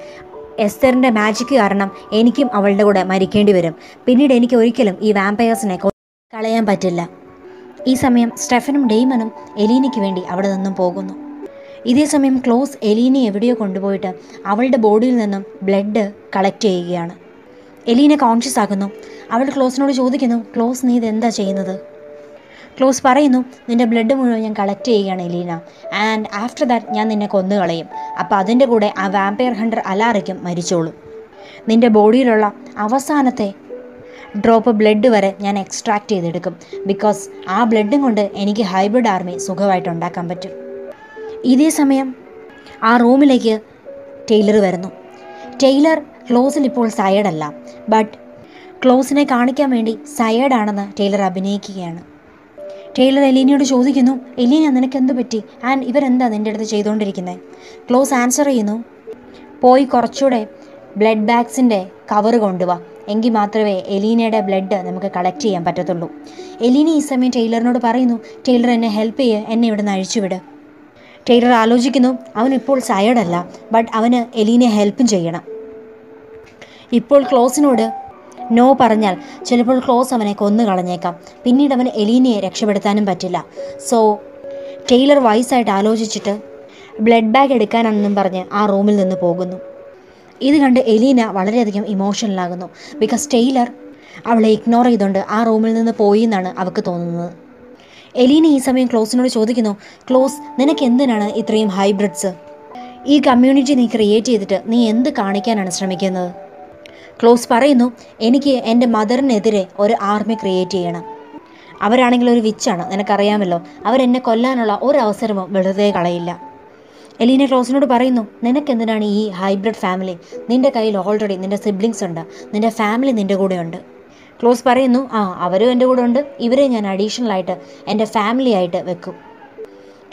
എസ്തറിന്റെ മാജിക് കാരണം എനിക്കും അവളുടെ കൂടെ മരിക്കേണ്ടി വരും. പിന്നീട് എനിക്ക് ഒരിക്കലും ഈ വാമ്പയേഴ്സിനെ കളയാൻ പറ്റില്ല. ഈ സമയം സ്റ്റെഫനും ഡെയ്മനും എലീനയ്ക്ക് വേണ്ടി അവിടെ നിന്നും പോകുന്നു. ഇതേ സമയം ക്ലോസ് എലീനെ എവിടെയോ കൊണ്ടുപോയിട്ട് അവളുടെ ബോഡിയിൽ നിന്നും ബ്ലഡ് കളക്ട് ചെയ്യുകയാണ്. എലീനെ കോൺഷ്യസ് ആക്കുന്നു. അവൾ ക്ലോസിനോട് ചോദിക്കുന്നു ക്ലോസ് നീ ഇതെന്താ ചെയ്യുന്നത്? ക്ലോസ് പറയുന്നു നിന്റെ ബ്ലഡ് മുഴുവൻ ഞാൻ കളക്ട് ചെയ്യുകയാണ് എലീന. ആൻഡ് ആഫ്റ്റർ ദാറ്റ് ഞാൻ നിന്നെ കൊന്നു കളയും. അപ്പോൾ അതിന്റെ കൂടെ ആ വാമ്പയർ ഹണ്ടർ അലാറയ്ക്കും മരിച്ചോളും. നിന്റെ ബോഡിയിലുള്ള അവസാനത്തെ ഡ്രോപ്പ് ബ്ലഡ് വരെ ഞാൻ എക്സ്ട്രാക്ട് ചെയ്തെടുക്കും. ബിക്കോസ് ആ ബ്ലഡും കൊണ്ട് എനിക്ക് ഹൈബ്രിഡ് ആർമി സുഖമായിട്ട് ഉണ്ടാക്കാൻ പറ്റും. ഇതേ സമയം ആ റൂമിലേക്ക് ടെയ്ലർ വരുന്നു. ടെയ്ലർ ക്ലോസിൽ ഇപ്പോൾ സയഡല്ല ബട്ട് ക്ലോസിനെ കാണിക്കാൻ വേണ്ടി സയഡാണെന്ന് ടെയ്ലർ അഭിനയിക്കുകയാണ്. ടെയ്ലർ എലീനയോട് ചോദിക്കുന്നു എലീന നിനക്ക് എന്ത് പറ്റി? ആൻഡ് ഇവരെന്താ നിന്റെ അടുത്ത് ചെയ്തുകൊണ്ടിരിക്കുന്നത് ക്ലോസ് ആൻസർ ചെയ്യുന്നു പോയി കുറച്ചുകൂടെ ബ്ലഡ് ബാഗ്സിന്റെ കവർ കൊണ്ടുവാ. എങ്കിൽ മാത്രമേ എലീനയുടെ ബ്ലഡ് നമുക്ക് കളക്ട് ചെയ്യാൻ പറ്റത്തുള്ളൂ. എലീന ഈ സമയം ടെയ്ലറിനോട് പറയുന്നു ടെയ്ലർ എന്നെ ഹെൽപ്പ് ചെയ്യുക എന്നെ ഇവിടെ നിന്ന് അഴിച്ചുവിട്. ടെയ്ലർ ആലോചിക്കുന്നു അവനിപ്പോൾ സയർഡല്ല ബട്ട് അവന് എലീനെ ഹെൽപ്പും ചെയ്യണം. ഇപ്പോൾ ക്ലോസിനോട് നോ പറഞ്ഞാൽ ചിലപ്പോൾ ക്ലോസ് അവനെ കൊന്നു കളഞ്ഞേക്കാം. പിന്നീട് അവന് എലീനയെ രക്ഷപ്പെടുത്താനും പറ്റില്ല. സോ ടൈലർ വൈസായിട്ട് ആലോചിച്ചിട്ട് ബ്ലഡ് ബാഗ് എടുക്കാനാണെന്നും പറഞ്ഞ് ആ റൂമിൽ നിന്ന് പോകുന്നു. ഇത് കണ്ട് എലീന വളരെയധികം ഇമോഷണലാകുന്നു ബിക്കോസ് ടൈലർ അവളെ ഇഗ്നോർ ചെയ്തുകൊണ്ട് ആ റൂമിൽ നിന്ന് പോയി എന്നാണ് അവൾക്ക് തോന്നുന്നത്. എലീന ഈ സമയം ക്ലോസിനോട് ചോദിക്കുന്നു ക്ലോസ് നിനക്ക് എന്തിനാണ് ഇത്രയും ഹൈബ്രിഡ്സ്? ഈ കമ്മ്യൂണിറ്റി നീ ക്രിയേറ്റ് ചെയ്തിട്ട് നീ എന്ത് കാണിക്കാനാണ് ശ്രമിക്കുന്നത്? ക്ലോസ് പറയുന്നു എനിക്ക് എന്റെ മദറിനെതിരെ ഒരു ആർമി ക്രിയേറ്റ് ചെയ്യണം. അവരാണെങ്കിൽ ഒരു വിച്ചാണ് നിനക്കറിയാമല്ലോ. അവരെന്നെ കൊല്ലാനുള്ള ഒരു അവസരവും വെറുതെ കളയില്ല. എലീന ക്ലോസിനോട് പറയുന്നു നിനക്കെന്തിനാണ് ഈ ഹൈബ്രിഡ് ഫാമിലി? നിന്റെ കയ്യിൽ ഓൾറെഡി നിന്റെ സിബ്ലിങ്സ് ഉണ്ട്. നിന്റെ ഫാമിലി നിന്റെ കൂടെ ഉണ്ട് ക്ലോസ് പറയുന്നു ആ അവരും എന്റെ കൂടെ ഉണ്ട്. ഇവരെ ഞാൻ അഡീഷണൽ ആയിട്ട് എന്റെ ഫാമിലി ആയിട്ട് വെക്കും.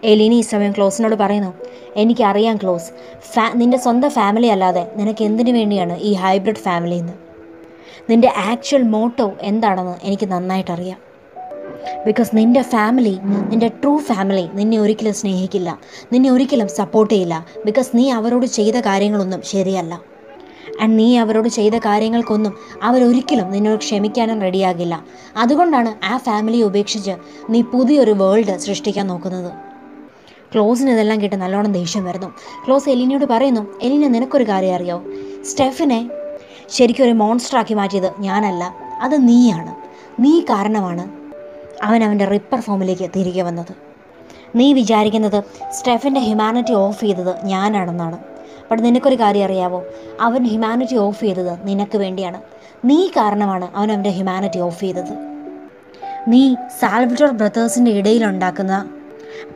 എലിനി ഈ സമയം ക്ലോസിനോട് പറയുന്നു എനിക്കറിയാം ക്ലോസ് ഫാ നിന്റെ സ്വന്തം ഫാമിലി അല്ലാതെ നിനക്ക് എന്തിനു വേണ്ടിയാണ് ഈ ഹൈബ്രിഡ് ഫാമിലി എന്ന് നിന്റെ ആക്ച്വൽ മോട്ടോ എന്താണെന്ന് എനിക്ക് നന്നായിട്ടറിയാം ബിക്കോസ് നിന്റെ ഫാമിലി നിന്റെ ട്രൂ ഫാമിലി നിന്നെ ഒരിക്കലും സ്നേഹിക്കില്ല നിന്നെ ഒരിക്കലും സപ്പോർട്ട് ചെയ്യില്ല. ബിക്കോസ് നീ അവരോട് ചെയ്ത കാര്യങ്ങളൊന്നും ശരിയല്ല. ആൻഡ് നീ അവരോട് ചെയ്ത കാര്യങ്ങൾക്കൊന്നും അവരൊരിക്കലും നിന്നോട് ക്ഷമിക്കാനും റെഡിയാകില്ല. അതുകൊണ്ടാണ് ആ ഫാമിലിയെ ഉപേക്ഷിച്ച് നീ പുതിയൊരു വേൾഡ് സൃഷ്ടിക്കാൻ നോക്കുന്നത്. ക്ലോസിന് ഇതെല്ലാം കേട്ട് നല്ലോണം ദേഷ്യം വരുന്നു. ക്ലോസ് എലിനോട് പറയുന്നു എലിന നിനക്കൊരു കാര്യം അറിയോ? സ്റ്റെഫിനെ ശരിക്കും ഒരു മോൺസ്റ്ററാക്കി മാറ്റിയത് ഞാനല്ല അത് നീയാണ്. നീ കാരണമാണ് അവൻ അവന്റെ റിപ്പർ ഫോമിലേക്ക് തിരികെ വന്നത്. നീ വിചാരിക്കുന്നത് സ്റ്റെഫിന്റെ ഹ്യൂമാനിറ്റി ഓഫ് ചെയ്തത് ഞാനാണെന്നാണ്. ബട്ട് നിനക്കൊരു കാര്യം അറിയാവോ? അവൻ ഹ്യൂമാനിറ്റി ഓഫ് ചെയ്തത് നിനക്ക് വേണ്ടിയാണ്. നീ കാരണമാണ് അവൻ അവന്റെ ഹ്യൂമാനിറ്റി ഓഫ് ചെയ്തത്. നീ സാൽവിറ്റോർ ബ്രദേഴ്സിന്റെ ഇടയിലുണ്ടാക്കുന്ന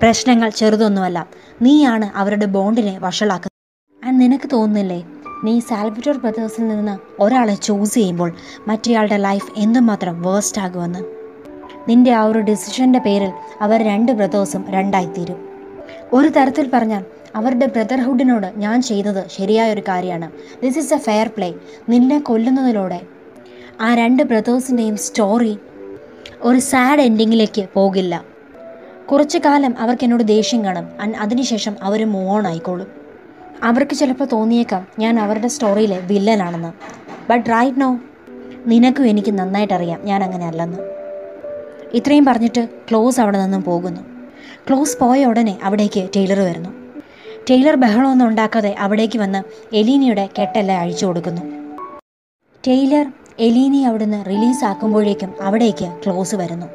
പ്രശ്നങ്ങൾ ചെറുതൊന്നുമല്ല. നീയാണ് അവരുടെ ബോണ്ടിനെ വഷളാക്കുന്നത്. ആൻഡ് നിനക്ക് തോന്നുന്നില്ലേ? നീ സാൽവിറ്റോർ ബ്രദേഴ്സിൽ നിന്ന് ഒരാളെ ചൂസ് ചെയ്യുമ്പോൾ മറ്റേയാളുടെ ലൈഫ് എന്തുമാത്രം വേസ്റ്റ് ആകുമെന്ന്. നിന്റെ ആ ഒരു ഡിസിഷന്റെ പേരിൽ അവർ രണ്ട് ബ്രദേഴ്സും രണ്ടായിത്തീരും. ഒരു തരത്തിൽ പറഞ്ഞാൽ അവരുടെ ബ്രദർഹുഡിനോട് ഞാൻ ചെയ്തത് ശരിയായ ഒരു കാര്യമാണ്. This is a fair play നിന്നെ കൊല്ലുന്നതിലൂടെ ആ രണ്ട് ബ്രദേഴ്സിന്റെയും സ്റ്റോറി ഒരു സാഡ് എൻഡിങ്ങിലേക്ക് പോകില്ല. കുറച്ചു കാലം അവർക്ക് എന്നോട് ദേഷ്യം കാണും. അതിനുശേഷം അവർ മൂവ് ഓൺ ആയിക്കോളും. അവർക്ക് ചിലപ്പോൾ തോന്നിയേക്കാം ഞാൻ അവരുടെ സ്റ്റോറിയിലെ വില്ലനാണെന്ന്. ബട്ട് റൈറ്റ് നോ നിനക്കും എനിക്ക് നന്നായിട്ട് അറിയാം ഞാൻ അങ്ങനെ അല്ലെന്ന്. ഇത്രയും പറഞ്ഞിട്ട് ക്ലോസ് അവിടെ നിന്നും പോകുന്നു. ക്ലോസ് പോയ ഉടനെ അവിടേക്ക് ടൈലർ വരുന്നു. ടൈലർ ബഹളമൊന്നും ഉണ്ടാക്കാതെ അവിടേക്ക് വന്ന് എലീനയുടെ കെട്ടല്ല അഴിച്ചു കൊടുക്കുന്നു. ടൈലർ എലീനി അവിടുന്ന് റിലീസ് ആക്കുമ്പോഴേക്കും അവിടേക്ക് ക്ലോസ് വരുന്നു.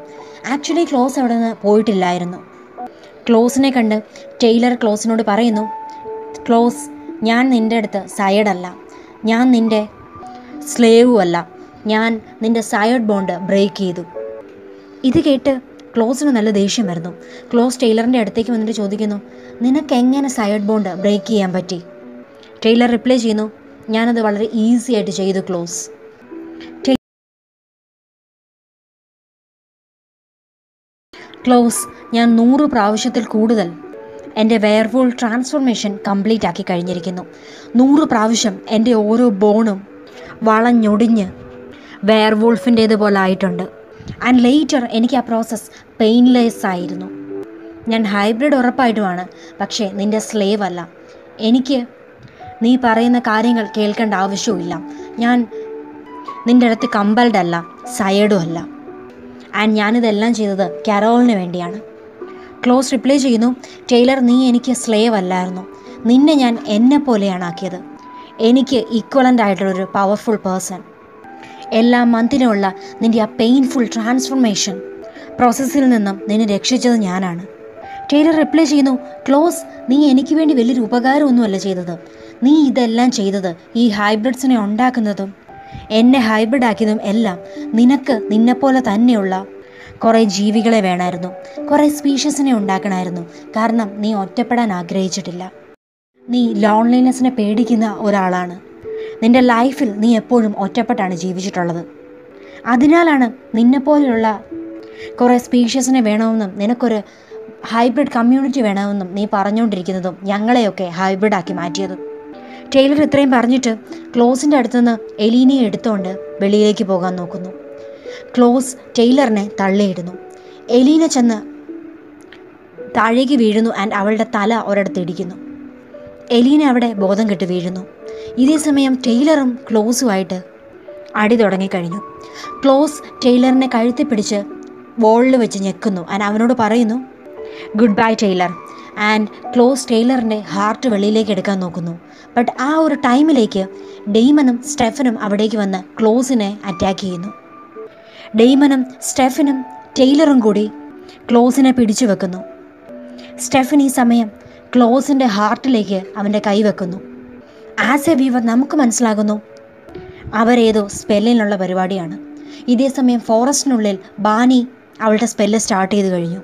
ആക്ച്വലി ക്ലോസ് അവിടെ നിന്ന് പോയിട്ടില്ലായിരുന്നു. ക്ലോസിനെ കണ്ട് ടൈലർ ക്ലോസിനോട് പറയുന്നു ക്ലോസ് ഞാൻ നിന്റെ അടുത്ത് സയഡല്ല ഞാൻ നിന്റെ സ്ലേവും അല്ല. ഞാൻ നിന്റെ സയഡ് ബോണ്ട് ബ്രേക്ക് ചെയ്തു. ഇത് കേട്ട് ക്ലോസിന് നല്ല ദേഷ്യം വരുന്നു. ക്ലോസ് ടൈലറിന്റെ അടുത്തേക്ക് വന്നിട്ട് ചോദിക്കുന്നു നിനക്ക് എങ്ങനെ സൈഡ് ബോണ്ട് ബ്രേക്ക് ചെയ്യാൻ പറ്റി? ടൈലർ റിപ്ലൈ ചെയ്യുന്നു. ഞാനത് വളരെ ഈസി ആയിട്ട് ചെയ്തു ക്ലോസ്. ക്ലോസ് ഞാൻ നൂറ് പ്രാവശ്യത്തിൽ കൂടുതൽ എന്റെ വെയർവോൾ ട്രാൻസ്ഫോർമേഷൻ കംപ്ലീറ്റ് ആക്കി കഴിഞ്ഞിരിക്കുന്നു. നൂറ് പ്രാവശ്യം എന്റെ ഓരോ ബോണും വളഞ്ഞൊടിഞ്ഞ് വെയർവോൾഫിന്റേതുപോലെ ആയിട്ടുണ്ട്. ആൻഡ് ലേറ്റർ എനിക്ക് ആ പ്രോസസ്സ് പെയിൻലെസ് ആയിരുന്നു. ഞാൻ ഹൈബ്രിഡ് ഉറപ്പായിട്ടുമാണ്. പക്ഷേ നിന്റെ സ്ലേവ് അല്ല. എനിക്ക് നീ പറയുന്ന കാര്യങ്ങൾ കേൾക്കേണ്ട ആവശ്യവുമില്ല. ഞാൻ നിന്റെ അടുത്ത് കമ്പൽഡ് അല്ല സയഡും അല്ല. ആൻഡ് ഞാനിതെല്ലാം ചെയ്തത് കരോളിന് വേണ്ടിയാണ്. ക്ലോസ് റിപ്ലൈ ചെയ്യുന്നു ടൈലർ നീ എനിക്ക് സ്ലേവ് അല്ലായിരുന്നു. നിന്നെ ഞാൻ എന്നെ പോലെയാണ് ആക്കിയത്. എനിക്ക് ഈക്വലന്റ് ആയിട്ടുള്ളൊരു പവർഫുൾ പേഴ്സൺ എല്ലാ മന്തിനുമുള്ള നിന്റെ ആ പെയിൻഫുൾ ട്രാൻസ്ഫോർമേഷൻ പ്രോസസ്സിൽ നിന്നും നിന്നെ രക്ഷിച്ചത് ഞാനാണ്. ടൈലർ റിപ്ലൈ ചെയ്യുന്നു ക്ലോസ് നീ എനിക്ക് വേണ്ടി വലിയൊരു ഉപകാരമൊന്നുമല്ല ചെയ്തത്. നീ ഇതെല്ലാം ചെയ്തത് ഈ ഹൈബ്രിഡ്സിനെ ഉണ്ടാക്കുന്നതും എന്നെ ഹൈബ്രിഡ് ആക്കിയതും എല്ലാം നിനക്ക് നിന്നെപ്പോലെ തന്നെയുള്ള കുറേ ജീവികളെ വേണമായിരുന്നു. കുറേ സ്പീഷ്യസിനെ ഉണ്ടാക്കണമായിരുന്നു. കാരണം നീ ഒറ്റപ്പെടാൻ ആഗ്രഹിച്ചിട്ടില്ല. നീ ലോൺലിനെസ്സിനെ പേടിക്കുന്ന ഒരാളാണ്. നിന്റെ ലൈഫിൽ നീ എപ്പോഴും ഒറ്റപ്പെട്ടാണ് ജീവിച്ചിട്ടുള്ളത്. അതിനാലാണ് നിന്നെപ്പോലെയുള്ള കുറേ സ്പീഷ്യസിനെ വേണമെന്നും നിനക്കൊരു ഹൈബ്രിഡ് കമ്മ്യൂണിറ്റി വേണമെന്നും നീ പറഞ്ഞുകൊണ്ടിരിക്കുന്നതും ഞങ്ങളെയൊക്കെ ഹൈബ്രിഡ് ആക്കി മാറ്റിയതും. ടൈലർ ഇത്രയും പറഞ്ഞിട്ട് ക്ലോസിന്റെ അടുത്തുനിന്ന് എലീനയെ എടുത്തുകൊണ്ട് വെളിയിലേക്ക് പോകാൻ നോക്കുന്നു. ക്ലോസ് ടൈലറിനെ തള്ളിയിടുന്നു. എലീന ചെന്ന് താഴേക്ക് വീഴുന്നു ആൻഡ് അവളുടെ തല ഒരിടത്ത് ഇടിക്കുന്നു. എലീന അവിടെ ബോധം കെട്ട് വീഴുന്നു. ഇതേ സമയം ടൈലറും ക്ലോസുമായിട്ട് അടി തുടങ്ങിക്കഴിഞ്ഞു ക്ലോസ് ടൈലറിനെ കഴുത്തി പിടിച്ച് വോളിൽ വെച്ച് ഞെക്കുന്നു ആൻഡ് അവനോട് പറയുന്നു good bye Tyler and Klaus ടൈലറിന്റെ ഹാർട്ട് വെളിയിലേക്ക് എടുക്കാൻ നോക്കുന്നു. ബട്ട് ആ ഒരു ടൈമിലേക്ക് ഡെയ്മനും സ്റ്റെഫനും അവിടേക്ക് വന്ന് ക്ലോസിനെ അറ്റാക്ക് ചെയ്യുന്നു. ഡെയ്മനും സ്റ്റെഫനും ടൈലറും കൂടി ക്ലോസിനെ പിടിച്ചു വെക്കുന്നു. സ്റ്റെഫൻ ഈ സമയം ക്ലോസിന്റെ ഹാർട്ടിലേക്ക് അവന്റെ കൈ വെക്കുന്നു. ആസ് എ വ്യൂവർ നമുക്ക് മനസ്സിലാകുന്നു അവരേതോ സ്പെല്ലിനുള്ള പരിപാടിയാണ്. ഇതേസമയം ഫോറസ്റ്റിനുള്ളിൽ ബാനി അവളുടെ സ്പെല്ല് സ്റ്റാർട്ട് ചെയ്ത് കഴിഞ്ഞു.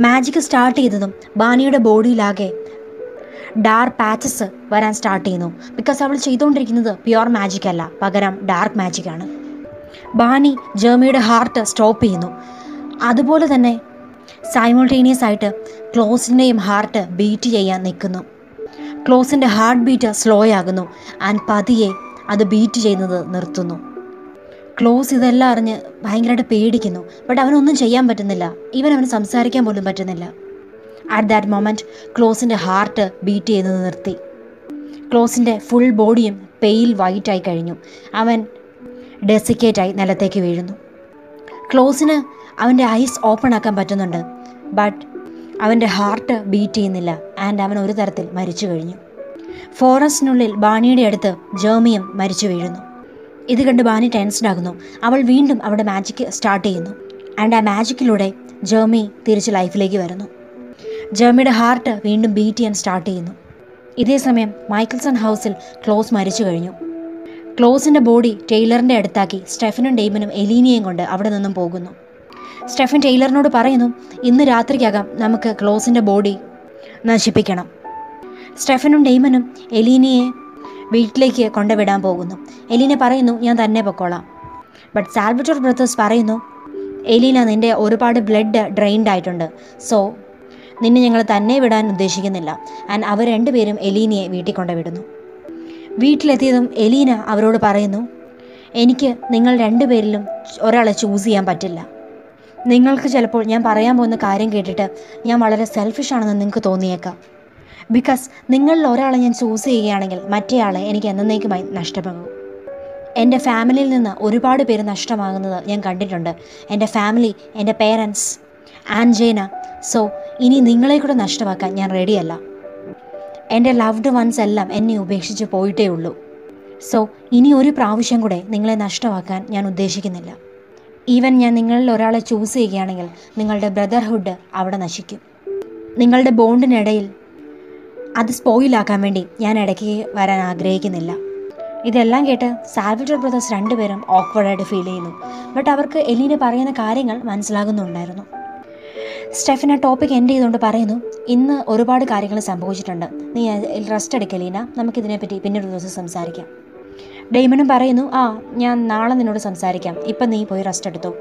മാജിക് സ്റ്റാർട്ട് ചെയ്തതും ബാനിയുടെ ബോഡിയിലാകെ ഡാർക്ക് പാച്ചസ് വരാൻ സ്റ്റാർട്ട് ചെയ്യുന്നു. ബിക്കോസ് അവൾ ചെയ്തുകൊണ്ടിരിക്കുന്നത് പ്യുവർ മാജിക് അല്ല. പകരം ഡാർക്ക് മാജിക് ആണ്. ബാനി ജേമിയുടെ ഹാർട്ട് സ്റ്റോപ്പ് ചെയ്യുന്നു. അതുപോലെ തന്നെ സൈമൾട്ടേനിയസ് ആയിട്ട് ക്ലോസിന്റെയും ഹാർട്ട് ബീറ്റ് ചെയ്യാൻ നിൽക്കുന്നു. ക്ലോസിന്റെ ഹാർട്ട് ബീറ്റ് സ്ലോ ആകുന്നു. ആൻഡ് പതിയെ അത് ബീറ്റ് ചെയ്യുന്നത് നിർത്തുന്നു. ക്ലോസ് ഇതെല്ലാം അറിഞ്ഞ് ഭയങ്കരമായിട്ട് പേടിക്കുന്നു. ബട്ട് അവനൊന്നും ചെയ്യാൻ പറ്റുന്നില്ല. ഈവൻ അവന് സംസാരിക്കാൻ പോലും പറ്റുന്നില്ല. അറ്റ് ദാറ്റ് മൊമെന്റ് ക്ലോസിന്റെ ഹാർട്ട് ബീറ്റ് ചെയ്യുന്നത് നിർത്തി. ക്ലോസിന്റെ ഫുൾ ബോഡിയും പെയിൽ വൈറ്റായി കഴിഞ്ഞു. അവൻ ഡെസിക്കേറ്റായി നിലത്തേക്ക് വീഴുന്നു. ക്ലോസിന് അവന്റെ ഐസ് ഓപ്പൺ ആക്കാൻ പറ്റുന്നുണ്ട്. ബട്ട് അവന്റെ ഹാർട്ട് ബീറ്റ് ചെയ്യുന്നില്ല. ആൻഡ് അവൻ ഒരു തരത്തിൽ മരിച്ചു കഴിഞ്ഞു. ഫോറസ്റ്റിനുള്ളിൽ ബാണിയുടെ അടുത്ത് ജേമിയും മരിച്ചു വീഴുന്നു. ഇത് കണ്ട് ബാനി ടെൻസ്ഡ് ആകുന്നു. അവൾ വീണ്ടും അവിടെ മാജിക് സ്റ്റാർട്ട് ചെയ്യുന്നു. ആൻഡ് ആ മാജിക്കിലൂടെ ജേമി തിരിച്ച് ലൈഫിലേക്ക് വരുന്നു. ജേമിയുടെ ഹാർട്ട് വീണ്ടും ബീറ്റ് ചെയ്യാൻ സ്റ്റാർട്ട് ചെയ്യുന്നു. ഇതേ സമയം മൈക്കിൾസൺ ഹൗസിൽ ക്ലോസ് മരിച്ചു കഴിഞ്ഞു. ക്ലോസിന്റെ ബോഡി ടെയ്ലറിന്റെ അടുത്താക്കി സ്റ്റെഫനും ഡെയ്മനും എലീനിയയും കൊണ്ട് അവിടെ നിന്നും പോകുന്നു. സ്റ്റെഫൻ ടെയ്ലറിനോട് പറയുന്നു ഇന്ന് രാത്രിക്കകം നമുക്ക് ക്ലോസിന്റെ ബോഡി നശിപ്പിക്കണം. സ്റ്റെഫനും ഡെയ്മനും എലീനയെ വീട്ടിലേക്ക് കൊണ്ടുവിടാൻ പോകുന്നു. എലീന പറയുന്നു ഞാൻ തന്നെ പൊക്കോളാം. ബട്ട് സാൽവറ്റോർ ബ്രദേഴ്സ് പറയുന്നു എലീന നിന്റെ ഒരുപാട് ബ്ലഡ് ഡ്രെയിൻഡ് ആയിട്ടുണ്ട്. സോ നിന്നെ ഞങ്ങൾ തന്നെ വിടാൻ ഉദ്ദേശിക്കുന്നില്ല. ആൻഡ് അവർ രണ്ടുപേരും എലീനയെ വീട്ടിൽ കൊണ്ടുവിടുന്നു. വീട്ടിലെത്തിയതും എലീന അവരോട് പറയുന്നു എനിക്ക് നിങ്ങൾ രണ്ടുപേരിലും ഒരാളെ ചൂസ് ചെയ്യാൻ പറ്റില്ല. നിങ്ങൾക്ക് ചിലപ്പോൾ ഞാൻ പറയാൻ പോകുന്ന കാര്യം കേട്ടിട്ട് ഞാൻ വളരെ സെൽഫിഷ് ആണെന്ന് നിങ്ങൾക്ക് തോന്നിയേക്കാം. ബിക്കോസ് നിങ്ങളിൽ ഒരാളെ ഞാൻ ചൂസ് ചെയ്യുകയാണെങ്കിൽ മറ്റേയാളെ എനിക്ക് എന്നേക്കുമായി നഷ്ടപ്പെടും എന്റെ ഫാമിലിയിൽ നിന്ന് ഒരുപാട് പേര് നഷ്ടമാകുന്നത് ഞാൻ കണ്ടിട്ടുണ്ട്. എന്റെ ഫാമിലി എന്റെ പേരൻസ് ആൻജേന സോ ഇനി നിങ്ങളെ കൂടെ നഷ്ടമാക്കാൻ ഞാൻ റെഡിയല്ല എന്റെ ലവ്ഡ് വൺസ് എല്ലാം എന്നെ ഉപേക്ഷിച്ച് പോയിട്ടേ ഉള്ളൂ. സോ ഇനി ഒരു പ്രാവശ്യം കൂടെ നിങ്ങളെ നഷ്ടമാക്കാൻ ഞാൻ ഉദ്ദേശിക്കുന്നില്ല. ഈവൻ ഞാൻ നിങ്ങളിൽ ഒരാളെ ചൂസ് ചെയ്യുകയാണെങ്കിൽ നിങ്ങളുടെ ബ്രദർഹുഡ് അവിടെ നശിക്കും. നിങ്ങളുടെ ബോണ്ടിനിടയിൽ അത് സ്പോയിലാക്കാൻ വേണ്ടി ഞാൻ ഇടയ്ക്ക് വരാൻ ആഗ്രഹിക്കുന്നില്ല. ഇതെല്ലാം കേട്ട് സാൽവിറ്റർ ബ്രദേഴ്സ് രണ്ടുപേരും ഓക്വേർഡായിട്ട് ഫീൽ ചെയ്യുന്നു. ബട്ട് അവർക്ക് എലീന പറയുന്ന കാര്യങ്ങൾ മനസ്സിലാകുന്നുണ്ടായിരുന്നു. സ്റ്റെഫിൻ ആ ടോപ്പിക് എൻഡ് ചെയ്തുകൊണ്ട് പറയുന്നു ഇന്ന് ഒരുപാട് കാര്യങ്ങൾ സംഭവിച്ചിട്ടുണ്ട്. നീ റെസ്റ്റ് എടുക്ക എലീന. നമുക്കിതിനെപ്പറ്റി പിന്നൊരു ദിവസം സംസാരിക്കാം. ഡെയ്മനും പറയുന്നു ആ ഞാൻ നാളെ നിന്നോട് സംസാരിക്കാം. ഇപ്പം നീ പോയി റെസ്റ്റ് എടുത്തു.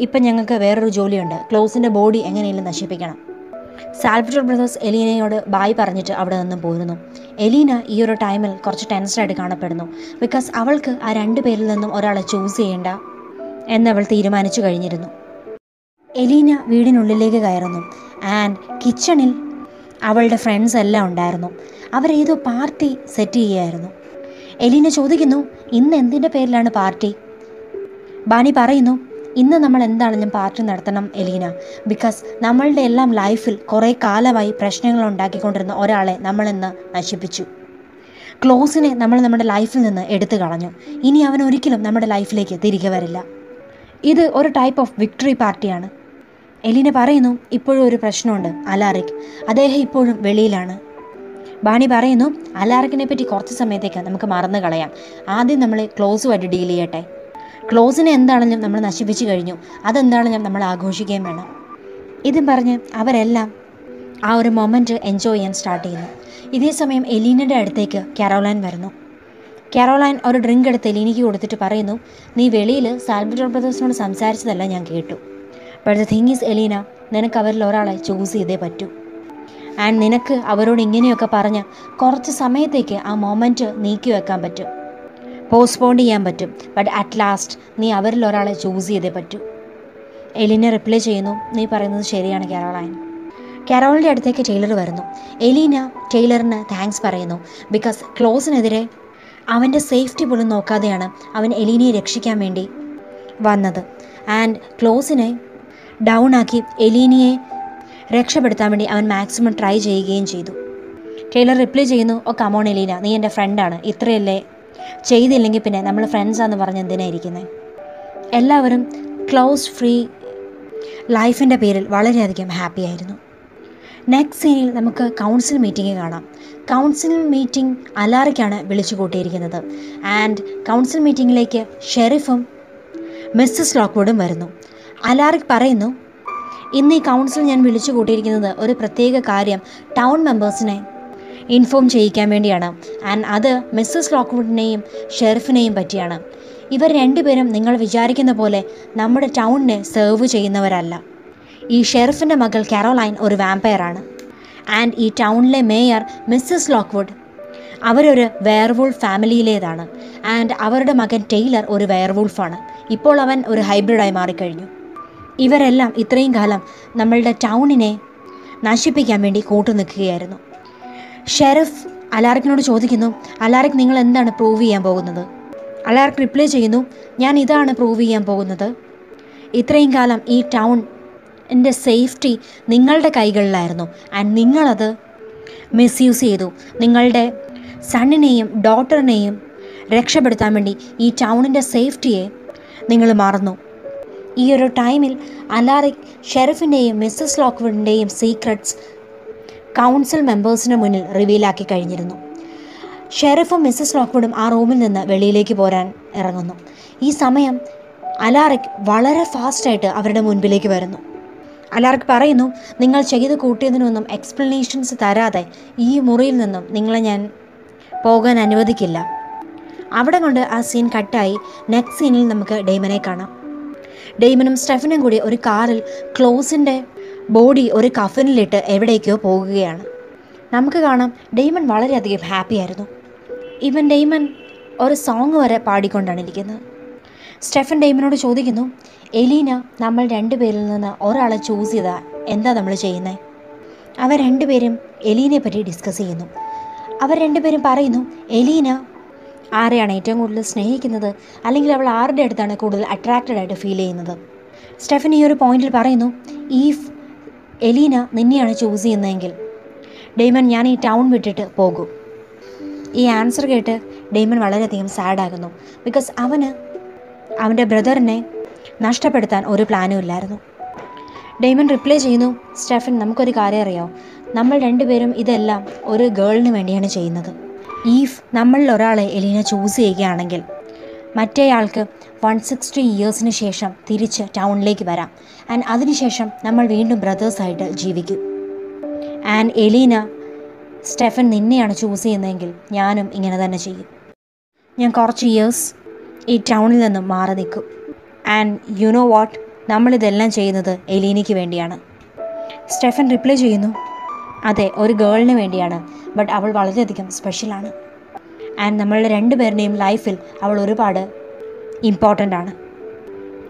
ഇപ്പം ഞങ്ങൾക്ക് വേറൊരു ജോലിയുണ്ട്. ക്ലോസിന്റെ ബോഡി എങ്ങനെയെങ്കിലും നശിപ്പിക്കണം. സാൽവറ്റോർ ബ്രദേഴ്സ് എലീനയോട് ബായ് പറഞ്ഞിട്ട് അവിടെ നിന്നും പോരുന്നു. എലീന ഈ ഒരു ടൈമിൽ കുറച്ച് ടെൻസ്ഡായിട്ട് കാണപ്പെടുന്നു. ബിക്കോസ് അവൾക്ക് ആ രണ്ട് പേരിൽ നിന്നും ഒരാളെ ചൂസ് ചെയ്യേണ്ട എന്നവൾ തീരുമാനിച്ചു കഴിഞ്ഞിരുന്നു. എലീന വീടിനുള്ളിലേക്ക് കയറുന്നു. ആൻഡ് കിച്ചണിൽ അവളുടെ ഫ്രണ്ട്സ് എല്ലാം ഉണ്ടായിരുന്നു. അവരേതോ പാർട്ടി സെറ്റ് ചെയ്യുകയായിരുന്നു. എലീന ചോദിക്കുന്നു ഇന്ന് എന്തിന്റെ പേരിലാണ് പാർട്ടി ബാനി പറയുന്നു ഇന്ന് നമ്മൾ എന്താണെങ്കിലും പാർട്ടി നടത്തണം എലീന. ബിക്കോസ് നമ്മളുടെ എല്ലാം ലൈഫിൽ കുറേ കാലമായി പ്രശ്നങ്ങൾ ഉണ്ടാക്കിക്കൊണ്ടിരുന്ന ഒരാളെ നമ്മളിന്ന് നശിപ്പിച്ചു. ക്ലോസിനെ നമ്മൾ നമ്മുടെ ലൈഫിൽ നിന്ന് എടുത്തു കളഞ്ഞു. ഇനി അവൻ ഒരിക്കലും നമ്മുടെ ലൈഫിലേക്ക് തിരികെ വരില്ല. ഇത് ഒരു ടൈപ്പ് ഓഫ് വിക്ടറി പാർട്ടിയാണ് എലീന പറയുന്നു ഇപ്പോഴും ഒരു പ്രശ്നമുണ്ട് അലാറിക്. അദ്ദേഹം ഇപ്പോഴും വെളിയിലാണ്. ബാണി പറയുന്നു അലാറിക്കിനെ പറ്റി കുറച്ച് സമയത്തേക്ക് നമുക്ക് മറന്നു കളയാം. ആദ്യം നമ്മൾ ക്ലോസുമായിട്ട് ഡീൽ ചെയ്യട്ടെ. ക്ലോസിനെ എന്താണെങ്കിലും നമ്മൾ നശിപ്പിച്ചു കഴിഞ്ഞു. അതെന്താണെങ്കിലും നമ്മൾ ആഘോഷിക്കുകയും വേണം. ഇതും പറഞ്ഞ് അവരെല്ലാം ആ ഒരു മൊമെന്റ് എൻജോയ് ചെയ്യാൻ സ്റ്റാർട്ട് ചെയ്യുന്നു. ഇതേ സമയം എലീനയുടെ അടുത്തേക്ക് കാരോലൈൻ വരുന്നു. കാരോലൈൻ ഒരു ഡ്രിങ്ക് എടുത്ത് എലീനയ്ക്ക് കൊടുത്തിട്ട് പറയുന്നു നീ വെളിയിൽ സാൽബിറ്റോൾ ബ്രദേഴ്സിനോട് സംസാരിച്ചതല്ല ഞാൻ കേട്ടു. But the thing is Elena നിനക്ക് അവരിൽ ഒരാളെ ചൂസ് ചെയ്തേ പറ്റൂ. ആൻഡ് നിനക്ക് അവരോട് ഇങ്ങനെയൊക്കെ പറഞ്ഞ് കുറച്ച് സമയത്തേക്ക് ആ മൊമെന്റ് നീക്കി വെക്കാൻ പറ്റും. പോസ്റ്റ്പോൺ ചെയ്യാൻ പറ്റും. ബട്ട് അറ്റ് ലാസ്റ്റ് നീ അവരിൽ ഒരാളെ ചൂസ് ചെയ്തേ പറ്റൂ. എലിനെ റിപ്ലൈ ചെയ്യുന്നു. നീ പറയുന്നത് ശരിയാണ് കാരോളൈൻ കാരോളിന്റെ അടുത്തേക്ക് ടൈലർ വരുന്നു. എലീന ടൈലറിന് താങ്ക്സ് പറയുന്നു. ബിക്കോസ് ക്ലോസിനെതിരെ അവന്റെ സേഫ്റ്റി പോലും നോക്കാതെയാണ് അവൻ എലീനയെ രക്ഷിക്കാൻ വേണ്ടി വന്നത്. ആൻഡ് ക്ലോസിനെ ഡൗൺ ആക്കി എലീനയെ രക്ഷപ്പെടുത്താൻ വേണ്ടി അവൻ മാക്സിമം ട്രൈ ചെയ്യുകയും ചെയ്തു. ടൈലർ റിപ്ലൈ ചെയ്യുന്നു ഓ കമോൺ എലീന. നീ എന്റെ ഫ്രണ്ടാണ് ഇത്രയല്ലേ ചെയ്തില്ലെങ്കിൽ പിന്നെ നമ്മൾ ഫ്രണ്ട്സാന്ന് പറഞ്ഞ് എന്തിനാ ഇരിക്കുന്നത് എല്ലാവരും ക്ലോസ് ഫ്രീ ലൈഫിന്റെ പേരിൽ വളരെയധികം ഹാപ്പി ആയിരുന്നു. നെക്സ്റ്റ് സീനിൽ നമുക്ക് കൗൺസിൽ മീറ്റിംഗ് കാണാം. കൗൺസിൽ മീറ്റിംഗ് അലാറയ്ക്കാണ് വിളിച്ചു കൂട്ടിയിരിക്കുന്നത്. ആൻഡ് കൗൺസിൽ മീറ്റിങ്ങിലേക്ക് ഷെറിഫും മിസ്സസ് ലോക്ക്വുഡും വരുന്നു. അലാറിക് പറയുന്നു ഇന്ന് ഈ കൗൺസിൽ ഞാൻ വിളിച്ചു കൂട്ടിയിരിക്കുന്നത് ഒരു പ്രത്യേക കാര്യം ടൗൺ മെമ്പേഴ്സിനെ ഇൻഫോം ചെയ്യിക്കാൻ വേണ്ടിയാണ്. ആൻഡ് അത് മിസ്സസ് ലോക്ക്വുഡിനെയും ഷെറിഫിനെയും പറ്റിയാണ്. ഇവർ രണ്ടുപേരും നിങ്ങൾ വിചാരിക്കുന്ന പോലെ നമ്മുടെ ടൗണിനെ സെർവ് ചെയ്യുന്നവരല്ല. ഈ ഷെറിഫിന്റെ മകൾ കാരോലൈൻ ഒരു വാമ്പയറാണ് ആൻഡ് ഈ ടൗണിലെ മേയർ മിസ്സസ് ലോക്ക്വുഡ് അവരൊരു വെയർവൂൾ ഫാമിലിയിലേതാണ്. ആൻഡ് അവരുടെ മകൻ ടെയ്ലർ ഒരു വെയർവൂൾഫാണ് ഇപ്പോൾ അവൻ ഒരു ഹൈബ്രിഡായി മാറിക്കഴിഞ്ഞു. ഇവരെല്ലാം ഇത്രയും കാലം നമ്മളുടെ ടൗണിനെ നശിപ്പിക്കാൻ വേണ്ടി കൂട്ടു നിൽക്കുകയായിരുന്നു ഷെറിഫ് അലാറിക്കിനോട് ചോദിക്കുന്നു അലാറിക് നിങ്ങൾ എന്താണ് പ്രൂവ് ചെയ്യാൻ പോകുന്നത്? അലാറിക് റിപ്ലൈ ചെയ്യുന്നു ഞാൻ ഇതാണ് പ്രൂവ് ചെയ്യാൻ പോകുന്നത്. ഇത്രയും കാലം ഈ ടൗൺ എന്റെ സേഫ്റ്റി നിങ്ങളുടെ കൈകളിലായിരുന്നു. ആൻഡ് നിങ്ങളത് മിസ്യൂസ് ചെയ്തു. നിങ്ങളുടെ സണ്ണിനെയും ഡോട്ടറിനെയും രക്ഷപ്പെടുത്താൻ വേണ്ടി ഈ ടൗണിന്റെ സേഫ്റ്റിയെ നിങ്ങൾ മറന്നു. ഈ ഒരു ടൈമിൽ അലാറിക് ഷെറിഫിന്റെയും മിസ്സസ് ലോക്ക്വുഡിന്റെയും സീക്രട്സ് കൗൺസിൽ മെമ്പേഴ്സിന് മുന്നിൽ റിവീലാക്കി കഴിഞ്ഞിരുന്നു. ഷെറിഫും മിസ്സസ് ലോക്ക്വുഡും ആ റൂമിൽ നിന്ന് വെളിയിലേക്ക് പോരാൻ ഇറങ്ങുന്നു. ഈ സമയം അലാറിക് വളരെ ഫാസ്റ്റായിട്ട് അവരുടെ മുൻപിലേക്ക് വരുന്നു. അലാറിക് പറയുന്നു നിങ്ങൾ ചെയ്ത് കൂട്ടിയതിനൊന്നും എക്സ്പ്ലനേഷൻസ് തരാതെ ഈ മുറിയിൽ നിന്നും നിങ്ങളെ ഞാൻ പോകാൻ അനുവദിക്കില്ല. അവിടെ കൊണ്ട് ആ സീൻ കട്ടായി നെക്സ്റ്റ് സീനിൽ നമുക്ക് ഡെയ്മനെ കാണാം. ഡെയ്മനും സ്റ്റെഫനും കൂടി ഒരു കാറിൽ ക്ലോസിന്റെ ബോഡി ഒരു കഫനിലിട്ട് എവിടേക്കോ പോകുകയാണ്. നമുക്ക് കാണാം ഡെയ്മൺ വളരെയധികം ഹാപ്പി ആയിരുന്നു. ഇവൻ ഡെയ്മൺ ഒരു സോങ് വരെ പാടിക്കൊണ്ടാണ് ഇരിക്കുന്നത്. സ്റ്റെഫൻ ഡെയ്മനോട് ചോദിക്കുന്നു എലീന നമ്മൾ രണ്ടുപേരിൽ നിന്ന് ഒരാളെ ചൂസ് ചെയ്താൽ എന്താ നമ്മൾ ചെയ്യുന്നത് അവർ രണ്ടുപേരും എലീനയെ പറ്റി ഡിസ്കസ് ചെയ്യുന്നു. അവർ രണ്ടുപേരും പറയുന്നു എലീന ആരെയാണ് ഏറ്റവും കൂടുതൽ സ്നേഹിക്കുന്നത്? അല്ലെങ്കിൽ അവൾ ആരുടെ അടുത്താണ് കൂടുതൽ അട്രാക്റ്റഡ് ആയിട്ട് ഫീൽ ചെയ്യുന്നത്? സ്റ്റെഫൻ ഈ ഒരു പോയിന്റിൽ പറയുന്നു ഈ എലീന നിന്നെയാണ് ചൂസ് ചെയ്യുന്നതെങ്കിൽ. ഡെയ്മൻ ഞാൻ ഈ ടൗൺ വിട്ടിട്ട് പോകും. ഈ ആൻസർ കേട്ട് ഡെയ്മൻ വളരെയധികം സാഡാകുന്നു ബിക്കോസ് അവന് അവന്റെ ബ്രദറിനെ നഷ്ടപ്പെടുത്താൻ ഒരു പ്ലാനും ഇല്ലായിരുന്നു. ഡെയ്മൻ റിപ്ലൈ ചെയ്യുന്നു സ്റ്റെഫൻ നമുക്കൊരു കാര്യം അറിയാം നമ്മൾ രണ്ടുപേരും ഇതെല്ലാം ഒരു ഗേളിന് വേണ്ടിയാണ് ചെയ്യുന്നത്. ഈഫ് നമ്മളിൽ ഒരാളെ എലീന ചൂസ് ചെയ്യുകയാണെങ്കിൽ മറ്റേയാൾക്ക് വൺ സിക്സ്റ്റി ഇയേഴ്സിന് ശേഷം തിരിച്ച് ടൗണിലേക്ക് വരാം. ആൻഡ് അതിനുശേഷം നമ്മൾ വീണ്ടും ബ്രദേഴ്സായിട്ട് ജീവിക്കും. ആൻഡ് എലീന സ്റ്റെഫൻ നിന്നെയാണ് ചൂസ് ചെയ്യുന്നതെങ്കിൽ ഞാനും ഇങ്ങനെ തന്നെ ചെയ്യും. ഞാൻ കുറച്ച് ഇയേഴ്സ് ഈ ടൗണിൽ നിന്നും മാറി നിൽക്കും. ആൻഡ് യു നോ വാട്ട് നമ്മളിതെല്ലാം ചെയ്യുന്നത് എലീനയ്ക്ക് വേണ്ടിയാണ്. സ്റ്റെഫൻ റിപ്ലൈ ചെയ്യുന്നു അതെ ഒരു ഗേളിന് വേണ്ടിയാണ് ബട്ട് അവൾ വളരെയധികം സ്പെഷ്യലാണ് ആൻഡ് നമ്മളുടെ രണ്ടുപേരുടെയും ലൈഫിൽ അവൾ ഒരുപാട് ഇമ്പോർട്ടന്റ് ആണ്.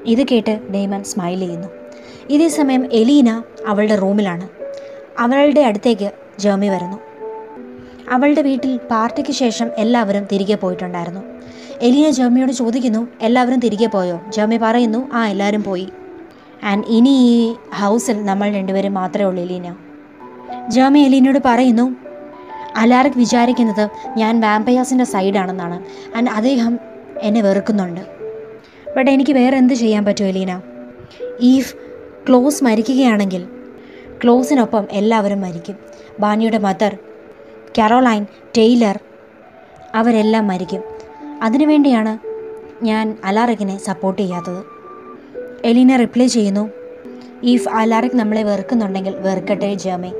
ഇത് കേട്ട് ഡേമൻ സ്മൈൽ ചെയ്യുന്നു. ഇതേ സമയം എലീന അവളുടെ റൂമിലാണ്. അവളുടെ അടുത്തേക്ക് ജേമി വരുന്നു. അവളുടെ വീട്ടിൽ പാർട്ടിക്ക് ശേഷം എല്ലാവരും തിരികെ പോയിട്ടുണ്ടായിരുന്നു. എലീന ജേമിയോട് ചോദിക്കുന്നു എല്ലാവരും തിരികെ പോയോ? ജേമി പറയുന്നു ആ എല്ലാവരും പോയി. ആൻഡ് ഇനി ഈ ഹൗസിൽ നമ്മൾ രണ്ടുപേരും മാത്രമേ ഉള്ളൂ എലീന. ജേമി എലീനയോട് പറയുന്നു അലാറിക് വിചാരിക്കുന്നത് ഞാൻ വാമ്പയാസിന്റെ സൈഡാണെന്നാണ് ആൻഡ് അദ്ദേഹം എന്നെ വെറുക്കുന്നുണ്ട്. ബട്ട് എനിക്ക് വേറെ എന്ത് ചെയ്യാൻ പറ്റും എലീന? ഈഫ് ക്ലോസ് മരിക്കുകയാണെങ്കിൽ ക്ലോസിനൊപ്പം എല്ലാവരും മരിക്കും. ബാനിയുടെ മദർ കാരോലൈൻ ടെയ്ലർ അവരെല്ലാം മരിക്കും. അതിനുവേണ്ടിയാണ് ഞാൻ അലാറിക്കിനെ സപ്പോർട്ട് ചെയ്യാത്തത്. എലീന റിപ്ലൈ ചെയ്യുന്നു ഈഫ് അലാറിക് നമ്മളെ വെറുക്കുന്നുണ്ടെങ്കിൽ വെറുക്കട്ടെ ജേമി.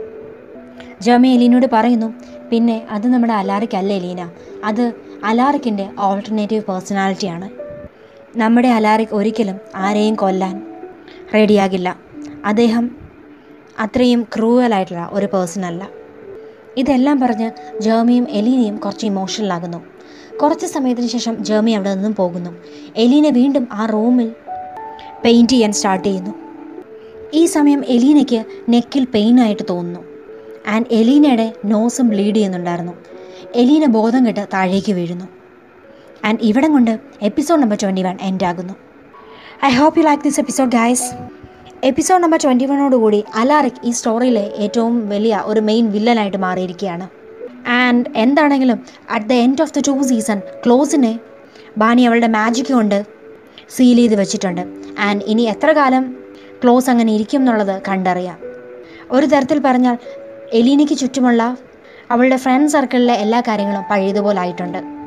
ജമി എലീനോട് പറയുന്നു പിന്നെ അത് നമ്മുടെ അലാറിക്കല്ല എലീന? അത് അലാറിക്കിന്റെ ഓൾട്ടർനേറ്റീവ് പേഴ്സണാലിറ്റിയാണ് നമ്മുടെ അലാറിക് ഒരിക്കലും ആരെയും കൊല്ലാൻ റെഡിയാകില്ല. അദ്ദേഹം അത്രയും ക്രൂവലായിട്ടുള്ള ഒരു പേഴ്സൺ അല്ല. ഇതെല്ലാം പറഞ്ഞ് ജേമിയും എലീനയും കുറച്ച് ഇമോഷണലാകുന്നു കുറച്ച് സമയത്തിന് ശേഷം ജേമി അവിടെ നിന്നും പോകുന്നു. എലീന വീണ്ടും ആ റൂമിൽ പെയിന്റ് ചെയ്യാൻ സ്റ്റാർട്ട് ചെയ്യുന്നു. ഈ സമയം എലീനയ്ക്ക് നെക്കിൽ പെയിനായിട്ട് തോന്നുന്നു. ആൻഡ് എലീനയുടെ നോസും ബ്ലീഡ് ചെയ്യുന്നുണ്ടായിരുന്നു. എലീന ബോധം കെട്ട് താഴേക്ക് വീഴുന്നു. ആൻഡ് ഇവിടം കൊണ്ട് episode number twenty one end ആകുന്നു I hope you like this episode guys episode number twenty വണ്ണോടുകൂടി Alaric ഈ സ്റ്റോറിയിലെ ഏറ്റവും വലിയ ഒരു മെയിൻ വില്ലനായിട്ട് മാറിയിരിക്കുകയാണ്. ആൻഡ് എന്താണെങ്കിലും at the end of the two season ക്ലോസിനെ Bonnie അവളുടെ മാജിക് കൊണ്ട് സീൽ ചെയ്ത് വെച്ചിട്ടുണ്ട്. ആൻഡ് ഇനി എത്ര കാലം ക്ലോസ് അങ്ങനെ ഇരിക്കും എന്നുള്ളത് കണ്ടറിയാം. ഒരു തരത്തിൽ പറഞ്ഞാൽ എലീനയ്ക്ക് ചുറ്റുമുള്ള അവളുടെ ഫ്രണ്ട് സർക്കിളിലെ എല്ലാ കാര്യങ്ങളും പഴയതുപോലെ ആയിട്ടുണ്ട്.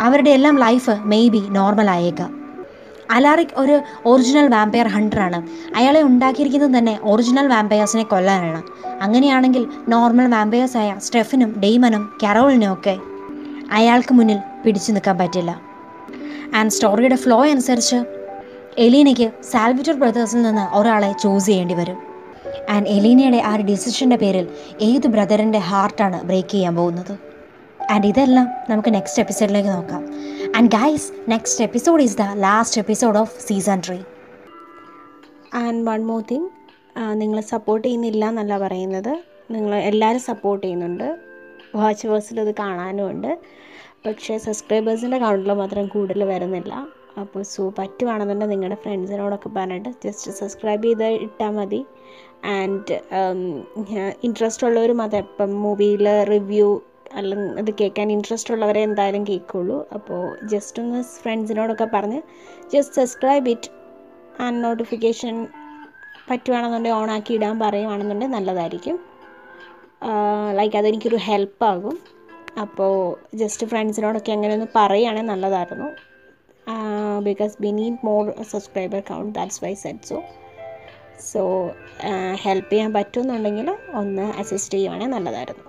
അവരുടെ എല്ലാം ലൈഫ് മേ ബി നോർമൽ ആയേക്കാം. അലാറിക് ഒരു ഒറിജിനൽ വാമ്പയർ ഹണ്ടറാണ് അയാളെ ഉണ്ടാക്കിയിരിക്കുന്നത് തന്നെ ഒറിജിനൽ വാമ്പയേഴ്സിനെ കൊല്ലാനാണ്. അങ്ങനെയാണെങ്കിൽ നോർമൽ വാമ്പയേഴ്സായ സ്റ്റെഫിനും ഡെയ്മനും കരോളിനും ഒക്കെ അയാൾക്ക് മുന്നിൽ പിടിച്ചു നിൽക്കാൻ പറ്റില്ല. ആൻഡ് സ്റ്റോറിയുടെ ഫ്ലോ അനുസരിച്ച് എലീനയ്ക്ക് സാൽവിറ്റർ ബ്രദേഴ്സിൽ നിന്ന് ഒരാളെ ചൂസ് ചെയ്യേണ്ടി വരും. ആൻഡ് എലീനയുടെ ആ ഒരു ഡിസിഷന്റെ പേരിൽ ഏത് ബ്രദറിന്റെ ഹാർട്ടാണ് ബ്രേക്ക് ചെയ്യാൻ പോകുന്നത്? ആൻഡ് ഇതെല്ലാം നമുക്ക് നെക്സ്റ്റ് എപ്പിസോഡിലേക്ക് നോക്കാം. And guys next episode is the last episode of season three and one more thing നിങ്ങൾ സപ്പോർട്ട് ചെയ്യുന്നില്ല എന്നല്ല പറയുന്നത്. നിങ്ങൾ എല്ലാവരും സപ്പോർട്ട് ചെയ്യുന്നുണ്ട്. വാച്ച് വേഴ്സിൽ ഇത് കാണാനും ഉണ്ട്. പക്ഷേ സബ്സ്ക്രൈബേഴ്സിന്റെ കൗണ്ടിൽ മാത്രം കൂടുതൽ വരുന്നില്ല. അപ്പോൾ സോ പറ്റുവാണെന്നുണ്ടെങ്കിൽ നിങ്ങളുടെ ഫ്രണ്ട്സിനോടൊക്കെ പറഞ്ഞിട്ട് ജസ്റ്റ് സബ്സ്ക്രൈബ് ചെയ്ത് ഇട്ടാൽ മതി. ആൻഡ് ഇൻട്രസ്റ്റ് ഉള്ളവർ മാത്രം ഇപ്പം മൂവിയിൽ റിവ്യൂ അല്ലെങ്കിൽ ഇത് കേൾക്കാൻ ഇൻട്രസ്റ്റ് ഉള്ളവരെ എന്തായാലും കേൾക്കുള്ളൂ. അപ്പോൾ ജസ്റ്റ് ഒന്ന് ഫ്രണ്ട്സിനോടൊക്കെ പറഞ്ഞ് just subscribe it and notification പറ്റുവാണെന്നുണ്ടെങ്കിൽ on ആക്കി ഇടാൻ പറയുവാണെന്നുണ്ടെങ്കിൽ നല്ലതായിരിക്കും. ലൈക്ക് അതെനിക്കൊരു ഹെൽപ്പാകും അപ്പോൾ ജസ്റ്റ് ഫ്രണ്ട്സിനോടൊക്കെ അങ്ങനെ ഒന്ന് പറയുകയാണെങ്കിൽ നല്ലതായിരുന്നു. Because we need more subscriber count that's why set so so help ചെയ്യാൻ പറ്റുമെന്നുണ്ടെങ്കിൽ ഒന്ന് അസിസ്റ്റ് ചെയ്യുവാണെങ്കിൽ നല്ലതായിരുന്നു.